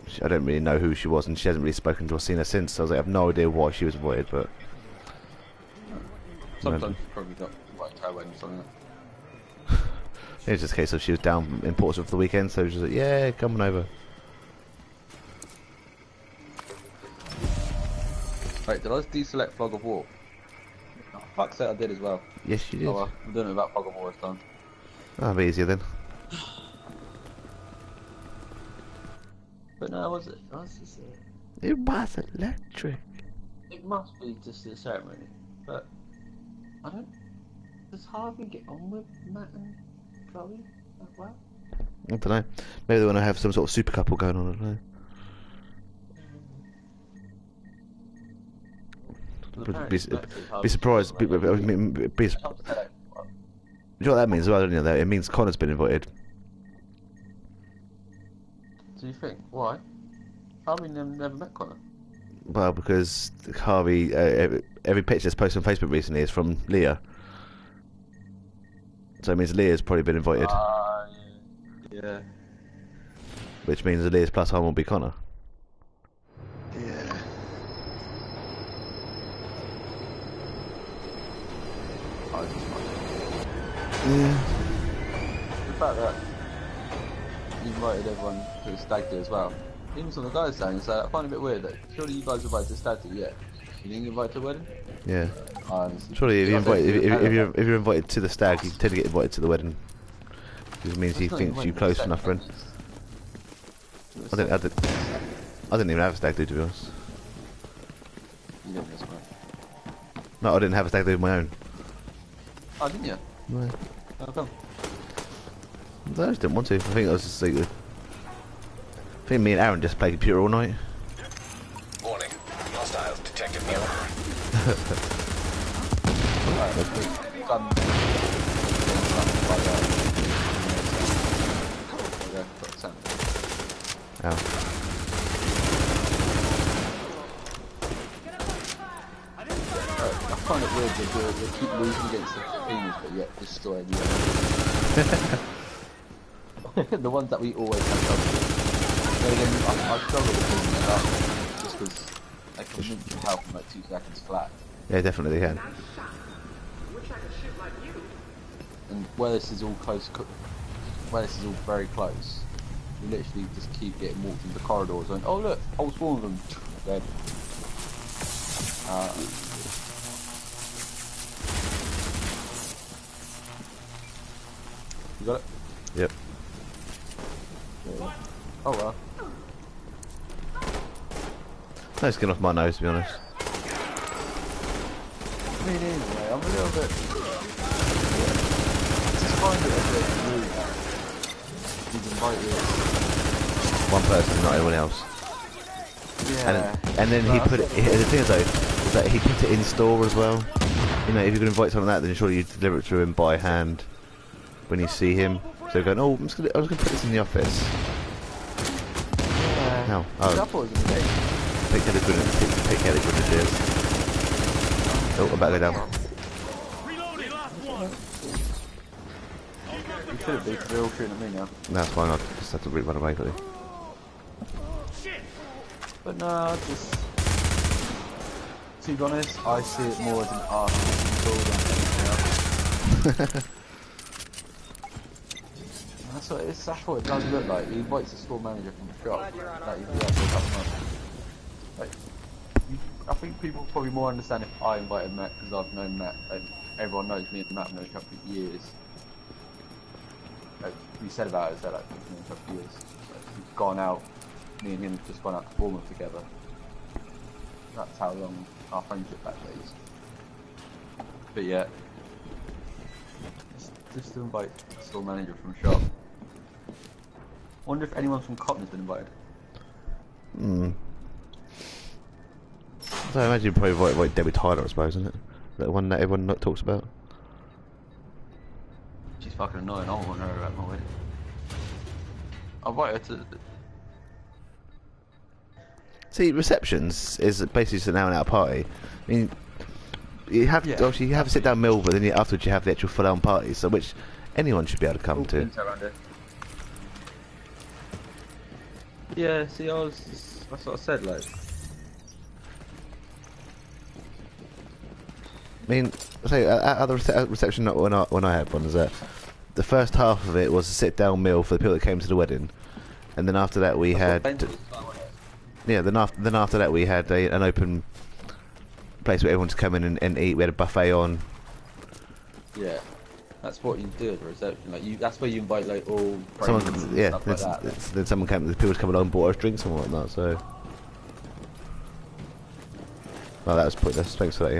she- I don't really know who she was, and she hasn't really spoken to or seen her since. So I was like, I have no idea why she was invited, but Sometimes you probably got like her wedding or something. it was just a case of she was down in Portsmouth for the weekend, so she was like, yeah, coming over. Wait, did I just deselect Fog of War? Oh, fuck's sake, I did as well. Yes, you oh, did. Oh well, I'm doing it without Fog of War, it's done. That'll be easier then. But no, was it? Was this it? It was electric. It must be just the ceremony. But I don't. Does Harvey get on with Matt and Chloe that well? I don't know. Maybe they want to have some sort of super couple going on. I don't know. Be, be, surprised. Be, be, be, you know what that means as well, don't you? That it means Connor's been invited. Do you think? Why? Harvey never, met Connor. Well, because Harvey, uh, every, every picture that's posted on Facebook recently is from Leah. So it means Leah's probably been invited, yeah. Yeah. which means Leah's plus one will be Connor. Yeah. I just Yeah. The fact that you invited everyone to the stag do as well. Even some of the guys saying, so I find it a bit weird that surely you guys invited to the stag do, yeah. You didn't invite to the wedding? Yeah. Ah, Honestly- Surely, if, you I don't invite, if, if, if you're if you're invited to the stag, you tend to get invited to the wedding. Because it means he thinks you wedding, close enough, friend. I didn't, I didn't, I didn't even have a stag do to be honest. You didn't. No, I didn't have a stag do of my own. Oh, didn't you? No. How come? I just didn't want to. I think I was just like, I think me and Aaron just played computer all night. Warning. Hostiles detected near. Alright, let's go. Gun. Like that. Okay, got sand. Ow. Alright, I find it weird that they, they keep losing against the Filipinos, but yet destroying the the ones that we always have trouble with. Then again, I, I struggle with them that just because they can mince your health in like two seconds flat. Yeah, definitely they can. and where this is all close, where this is all very close, we literally just keep getting walked into corridors and oh look, whole swarm of them dead. Uh, you got it? Yep. Yeah. Oh well. No skin off my nose, to be honest. Me neither, mate. I'm a little bit. I just find it a bit rude that he's invited. One person, not everyone else. Yeah. And, and then he put it. The thing is though, is that he put it in store as well. You know, if you're going to invite someone like that, then surely you deliver it to him by hand when you see him. So going, oh, I'm just to, I was going to put this in the office. How? I Oh, thought it was a mistake. pick Grenadiers. Pick, pick Kelly Oh, I'm about to go down. You should have been, 'cause they're all shooting at me now. No, that's fine. I just have to run away quickly. But no, I just. To be honest, I see it more as an art than anything else. And That's what, it's, that's what it does look like. He invites a store manager from the shop. Like, he's there for a couple months. Like, you, I think people probably more understand if I invited Matt because I've known Matt. Like, everyone knows me and Matt known each other for years. Like, we said about it, said like, we've known each other for years. Like, we've gone out, me and him have just gone out to Bournemouth together. That's how long our friendship back days. But yeah, just, just to invite the store manager from shop. Wonder if anyone from Cotton has been invited. Hmm. So I imagine you probably avoid Debbie Tyler, I suppose, isn't it? The one that everyone not talks about. She's fucking annoying. I want her at my wedding. I'll invite her to. See, receptions is basically just an hour and out party. I mean, you have Yeah. obviously you have a sit down meal, but then you, afterwards you have the actual full on party, so which anyone should be able to come to. Yeah, see, I was. That's what I said. Like, I mean, say at at the rece- reception not when I when I had one is that the first half of it was a sit down meal for the people that came to the wedding, and then after that we had Ben was like, wasn't it? yeah then after then after that we had a, an open place where everyone could come in and, and eat. We had a buffet on. Yeah, that's what you do at the reception. Like, you. That's where you invite like all. Someone, friends and yeah, stuff like then, that. then- then someone came. The people come along and bought us drinks and whatnot. So, well, that was pointless. Thanks for that,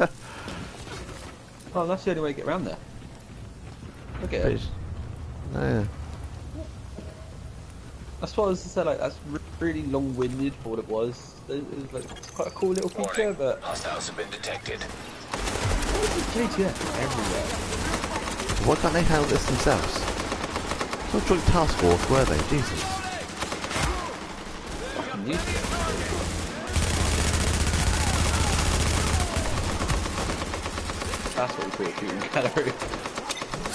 yeah. Oh, that's the only way to get around there. Look at it. Oh, yeah. That's what I was to say. Like, that's re- really long-winded for what it was. It, it was like it's quite a cool little feature, Warning. but Hostiles have been detected. JTF everywhere. Why can't they handle this themselves? What joint task force were they? Jesus. Fucking useless. That's what we call a shooting gallery.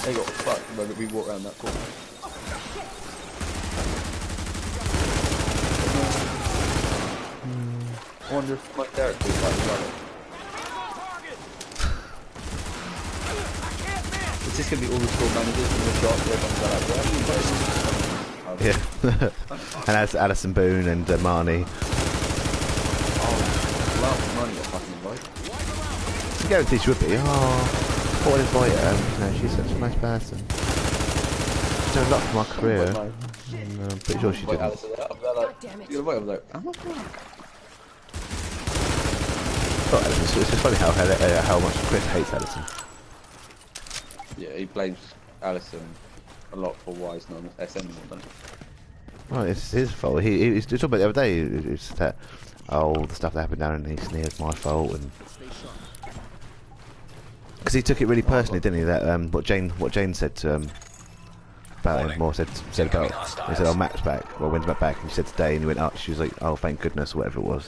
they got fucked the moment we walked around that corner. Hmm. I wonder if my character is like running. It's just gonna be all the store managers in the shop. Everyone's like, "Where are you guys?" Yeah. and that's Alison Boone and uh, Marnie. Oh, love money got fucking invited. I guarantee she would be. Oh, what would invite her? You know, she's such a nice person. She's done a lot for my career. Invite And, uh, I'm pretty sure she didn't. Alison out. I'm like, you're invite. I'm like, I'm not Oh, Alison, it's, it's just funny how how, uh, how much Chris hates Alison. Yeah, he blames Alison a lot for why he's not on SM anymore, doesn't he? Well, it's his fault. He, he, he was talking about the other day. It's that oh, the stuff that happened down in Eastney is my fault, and because he took it really personally, didn't he? That um, what Jane what Jane said to um, about him, more said said about. He said, "Oh, Matt's back." Well, when's Matt back? And she said today, and he went up. She was like, "Oh, thank goodness," whatever it was.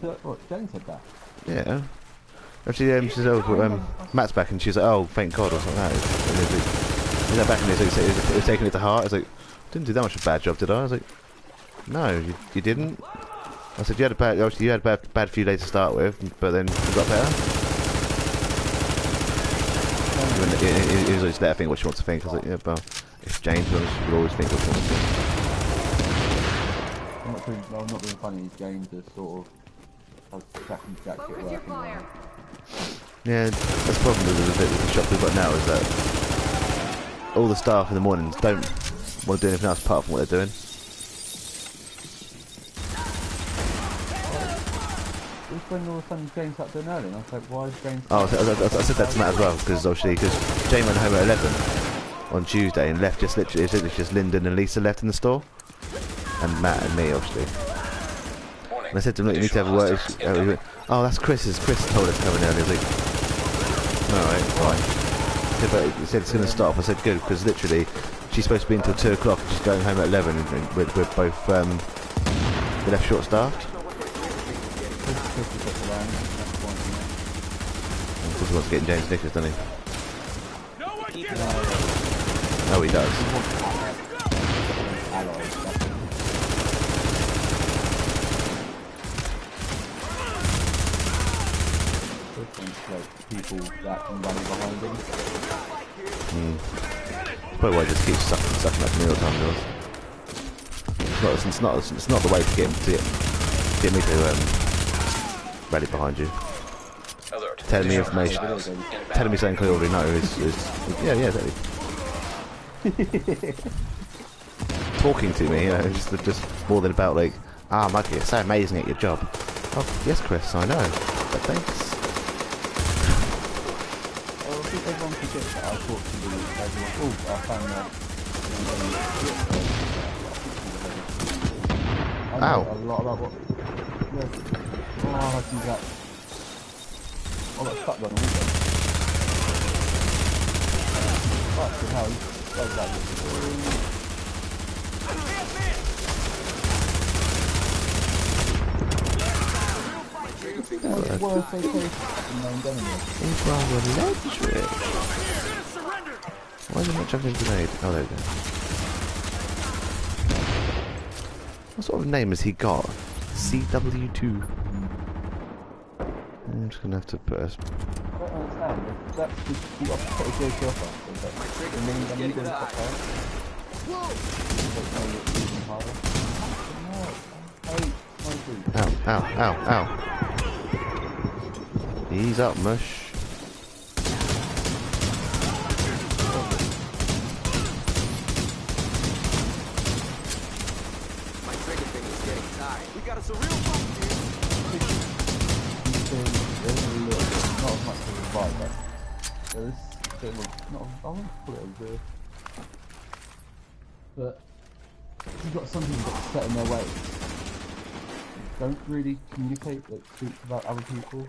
What, Jane said that? Yeah. And she, um, she said, "Oh, um, Matt's back," and she's like, "Oh, thank God," or something like that. And he like- he was back and he was, like, he was, taking it to heart. I was like, "Didn't do that much of a bad job, did I?" I was like, "No, you, you didn't." I said, "You had a bad, obviously you had a bad, bad few days to start with, but then you got better." and it, it, it, it was just let her think what she wants to think. I was like, yeah, but if James wants, she would always think what she wants to think. I'm not being, I'm not being funny. James is sort of has Jack and Jack get working. around. Yeah, that's the problem with the, with the shop we've got now is that all the staff in the mornings don't want to do anything else apart from what they're doing. It was when all of a sudden James started doing early, and I was like, why is James? Oh, I, said- I, I- I said that to Matt as well because obviously because Jane went home at 11 on Tuesday and left just literally, it's literally just Lyndon and Lisa left in the store and Matt and me obviously. And I said to him, look, you need to have a word. Additional he went, oh, that's Chris's. Chris told us coming come early. I was like, alright, fine. He said, but he said it's going to stop. I said, good, because literally, she's supposed to be until 2 o'clock and she's going home at 11 and, and we're, we're both, um, we're left short-staffed. Chris, Chris was up around at that point, you know. Of course he wants to get James Nicholas, doesn't he? Oh, he does. Allies. That's it. Chris wants like people that can rally behind him. Probably why he just keeps sucking, sucking up mealtime meals. It's not, it's not, it's not the way to get, to get, get me to, um, rally behind you. Alert. Telling me information. hostiles Telling me inbound. something I already know is, is yeah, yeah, exactly. Talking to me, you know, just, just more than about like, ah, Mikey, you're so amazing at your job. Oh, yes, Chris, I know, but thanks. Oh, I think everyone forgets that I talk to the everyone. Oh, I found that. Ow. a lot about what. Yeah. Oh, I see that. Stuck on the weekend. Fucking hell, does that. It's worth a case in named Why is it not jumping grenade? Oh, there we go. What sort of name has he got? CW2. I'm just gonna have to put a I don't understand. That's just, you to put JK off after, hate snipers. Ow, ow, ow, ow. Ease up, mush. Bit of a, not a, I wouldn't call it a real, but you've got some people that set in their ways. Don't really communicate, like speak about other people.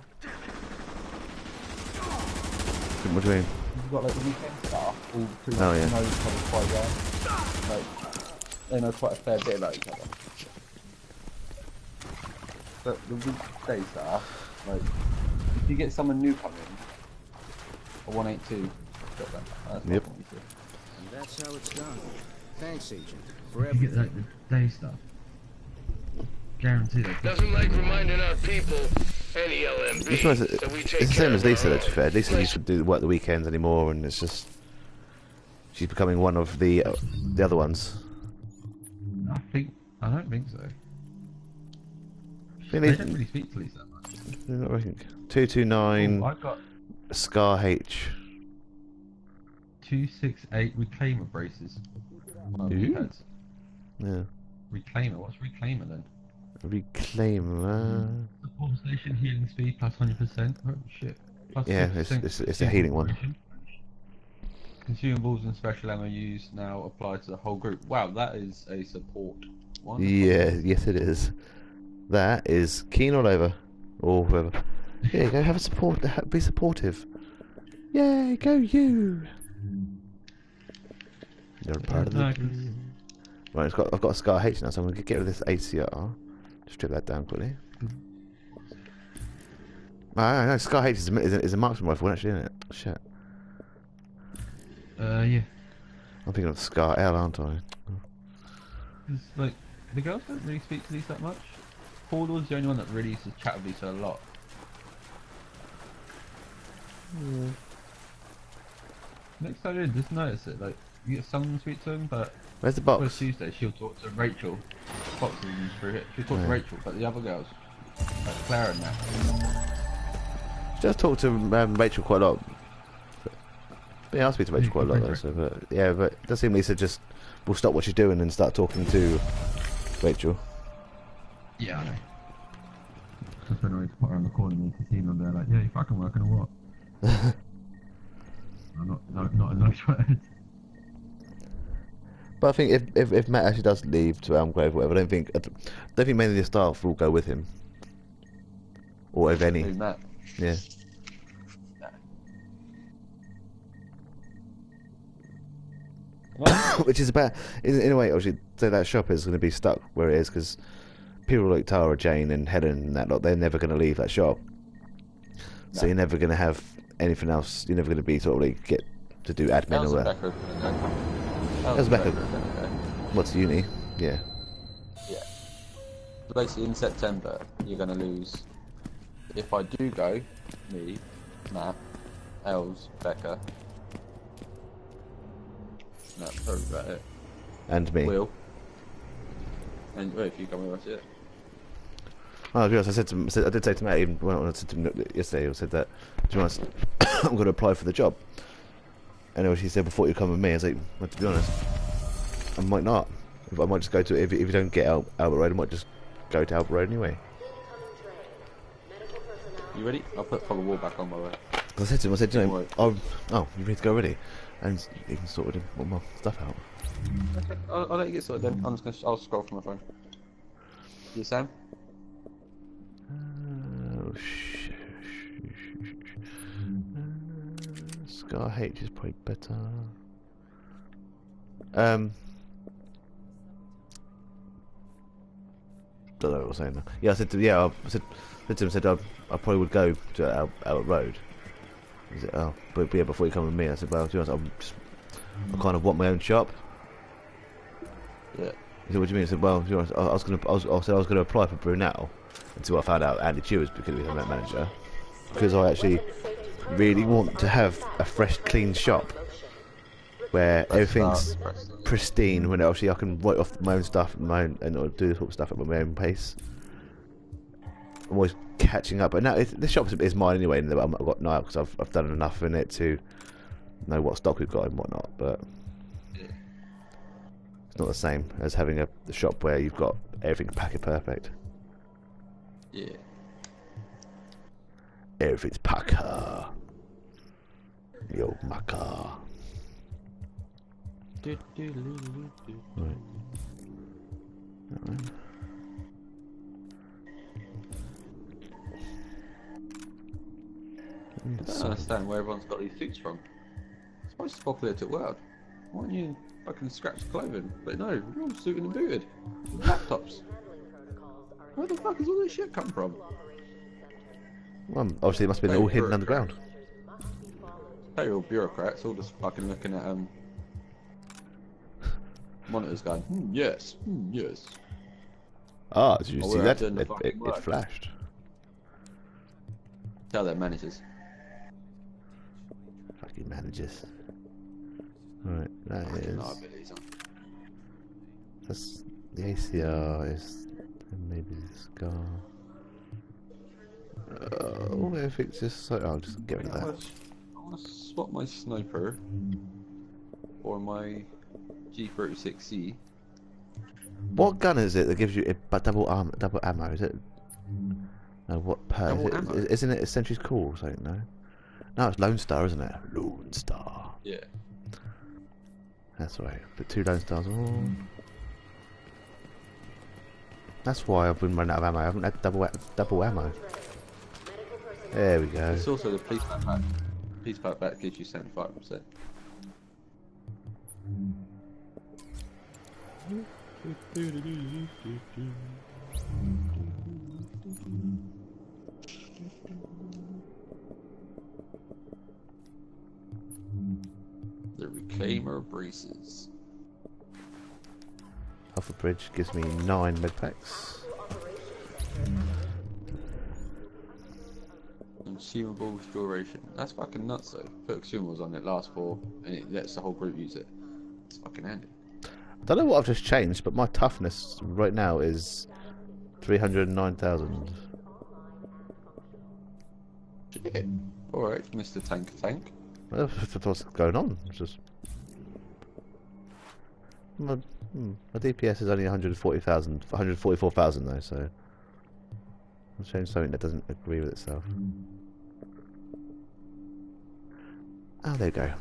What do you mean? You've got like the weekend staff, all pretty Oh, much yeah. know each other quite well. Like, they know quite a fair bit about each other. But the weekday staff, like, if you get someone new coming, a 182, got that. That's Yep. what we do. And that's how it's done. Thanks, Agent, for You get everything. like the day stuff. Guaranteed. Like, Doesn't like reminding our people, any LMB, It's, nice that- that we it's the same as of our Lisa, to be own. fair. Lisa used to do work the weekends anymore, and it's just she's becoming one of the uh, the other ones. I think I don't think so. Think They they- don't really speak to Lisa that much. I think two two nine Oh, I've got Scar H. two six eight reclaimer braces. on our Ooh. heads. Yeah, Reclaimer. What's reclaimer then? Reclaimer. Support station healing speed plus hundred percent. Oh shit. Plus Yeah, it's- it's- it's a healing one. consumables. Consumables and special ammo used now apply to the whole group. Wow, that is a support one. Yeah, yes it is. That is keen all over, or whoever. Here you go. Have a support. Be supportive. Yay, go you! You're a part of the the. 'cause- Right, it's got, I've got a Scar H now, so I'm going to get rid of this ACR. Just strip that down quickly. Ah, no, Scar H is a, is a, is a marksman rifle, actually, isn't it? Shit. Uh, yeah. I'm thinking of Scar L, aren't I? like, the girls don't really speak to these that much. Paul was the only one that really used to chat with Lisa a lot. Next time in, just notice it. Like you get someone to speak to him, but Where's the box? Tuesday she'll talk to Rachel. Isn't through it. She'll talk Yeah. to Rachel, but the other girls, like Claire and that. Just talk to um, Rachel quite a lot. Yeah, I speak to Rachel quite a lot though. So, but yeah, but it does seem Lisa just will stop what she's doing and start talking to Rachel. Yeah, I know. Just I was put around the corner and you can see them there like, yeah, you fucking working or what? Not, no, not a nice word. But I think if, if, if Matt actually does leave to Elm Grove or whatever, I don't think I don't think many of the staff will go with him. Or if any. Who, Matt? Yeah. Which is about, in, in a way, obviously, so that shop is going to be stuck where it is because people like Tara, Jane, and Helen and that lot, they're never going to leave that shop. So you're never going to have anything else. You're never going to be sort of like get to do admin or and that. Becca are gonna go. Elsa Elsa and Becca. Becca are gonna go. What's uni? Yeah. Yeah. So basically, in September, you're going to lose. If I do go, me, Matt, Els, Becca. No, that's probably about it. And me. Will. And well, if you come with us, yeah. Oh, to be honest, I said to I did say to Matt even when I said to him yesterday, I said that, to be honest, I'm going to apply for the job. Anyway, she said, before you come with me, I was like, well, to be honest, I might not. I might just go to, if, if you don't get Al- Albert Road, I might just go to Albert Road anyway. You ready? I'll put of war back on my way. I said to him, I said, you know, oh, oh, you ready to go already? And he can sort of all my stuff out. Okay, I'll, I'll let you get sorted then. I'm just gonna. I'll scroll from my phone. You Sam? Oh, sh- Scar H is probably better. Um. Don't know what I was saying. Now. Yeah, I said to yeah, I said, said to him, said I, I probably would go to Albert Road. He said, oh, but, but yeah, before you come with me, I said, well, to be honest, I'm just, I kind of want my own shop. Yeah. He said, what do you mean? I said, well, to be honest, I, I was going to, I, was, I said I was going to apply for Brunel until I found out Andy Chew was becoming a manager because I actually really want to have a fresh, clean shop where everything's pristine. When obviously I can write off my own stuff, and my own, and or do this sort of stuff at my own pace. I'm always catching up, but now this shop is, is mine anyway. And I've got now because I've I've done enough in it to know what stock we've got and whatnot. But it's not the same as having a, a shop where you've got everything packet perfect. Yeah. Everything's packer. Yo, maca. Do, do, do, do, do. Right. That. I don't understand where everyone's got these suits from. It's most popular to the world. Why don't you fucking scratch clothing? But no, you're all suited and booted. With laptops. Where the fuck has all this shit come from? Well, obviously, it must have been all hidden underground. They're all bureaucrats, all just fucking looking at um monitors going, hmm, yes, hmm, yes. Ah, did you Oh, see that? It, it, it flashed. Tell their managers. Fucking managers. Alright, that is. That's the ACR is maybe the scar. Oh, everything's just so. I'll just get rid of that. I wanna swap my sniper or my G36C. What gun is it that gives you a but double arm, double ammo? Is it? No, what per? Double Is ammo? it, isn't it a Sentry's Call or something? No. No, it's Lone Star, isn't it? Lone Star. Yeah. That's right. The two Lone Stars. Oh. That's why I've been running out of ammo. I haven't had double double ammo. There we go. It's also the police pack Police pack back gives you 75%. The Reclaimer braces. Alpha Bridge gives me nine med packs. Consumables duration. That's fucking nuts though. Put consumables on it, lasts for, and it lets the whole group use it. It's fucking handy. I don't know what I've just changed, but my toughness right now is 309,000. Shit. Alright, Mr. Tank Tank. What's going on? It's just. My, hmm, my DPS is only 140,000, 144,000 though, so. I'll change something that doesn't agree with itself. Oh, there you go.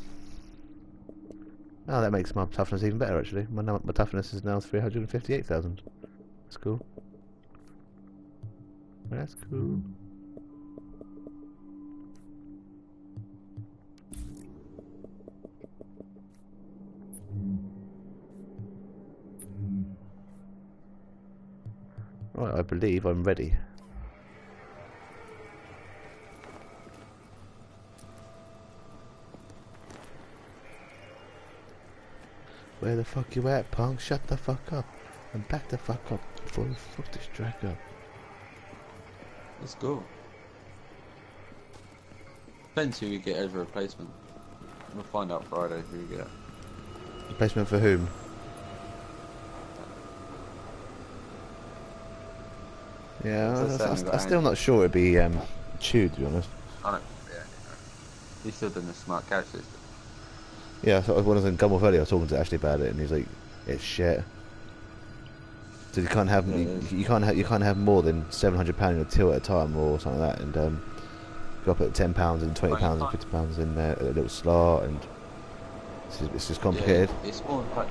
Oh, that makes my toughness even better actually. My, my toughness is now 358,000. That's cool. That's cool. Right, I believe I'm ready. Where the fuck you at, punk? Shut the fuck up. And back the fuck up before you fuck this track up. Let's go. Depends who we get as a replacement. We'll find out Friday who we get. Replacement for whom? Yeah, I, I, I, I'm still not sure it'd be um, chewed, to be honest. I don't. Yeah. He's still doing the smart catch system. Yeah, so when I was in Gunwharf earlier, I was talking to Ashley about it, and he's like, "It's shit." So you can't have you, you can't have you can't have more than seven hundred pound in a till at a time or something like that, and um, go up at ten pounds and twenty pounds and fifty pounds in there, a little slot, and it's just, it's just complicated. Yeah, it's more like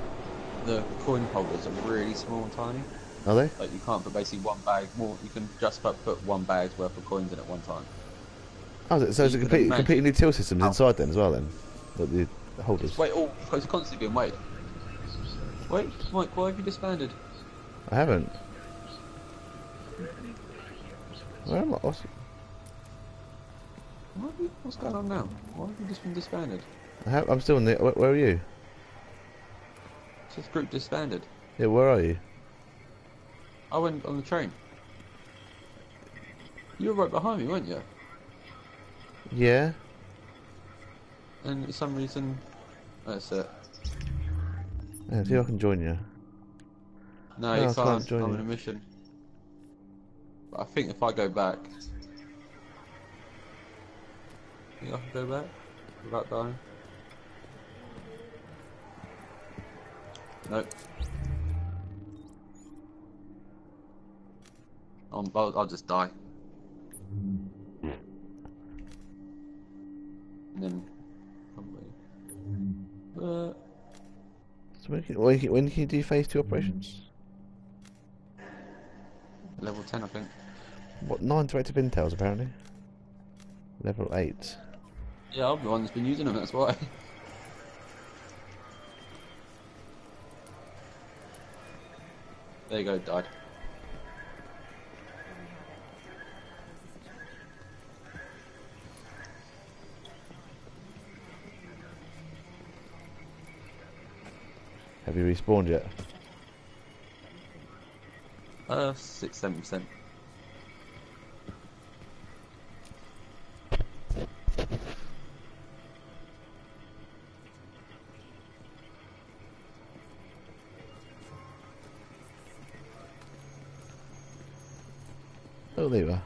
the coin holders are really small and tiny. Are they? Like you can't put basically one bag more. You can just put one bag's worth of coins in at one time. Oh, so so it's a complete, completely new till systems inside then as well then, like the, the holders. Wait, oh, it's constantly being weighed. Wait, Mike, why have you disbanded? I haven't. Where am I? What's, you, what's going on now? Why have you just been disbanded? I have, I'm still in the. Where, where are you? Says group disbanded. Yeah, where are you? I went on the train. You were right behind me, weren't you? Yeah. And for some reason, that's it. Yeah, see if I can join you. No, No, you I can't. can't join I'm you. on a mission. But I think if I go back, think I can go back without dying. Nope. I'm, I'll, I'll just die. Hmm. And then probably. Uh, So when can, when can, when can you do phase two operations? level ten, I think. What nine directive intels apparently. Level eight. Yeah, I'm the one that's been using them. That's why. There you go, died. Have you respawned yet? Uh, six, seven percent. Oh, there you are.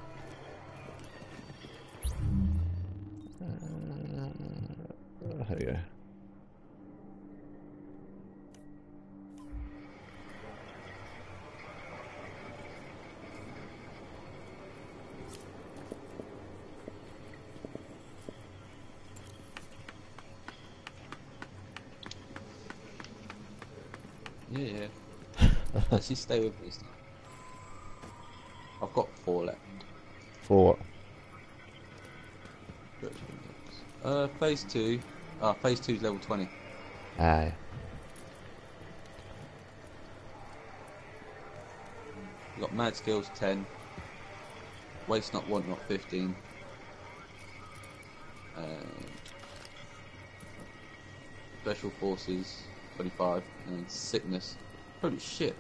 Uh, there you go. Yeah, yeah. Let's stay with me. I've got four left. For what? Uh, phase two. Ah, phase two's level twenty. Aye. We got mad skills ten. Waste not, want not fifteen. Um, special forces twenty-five, and sickness. Holy shit!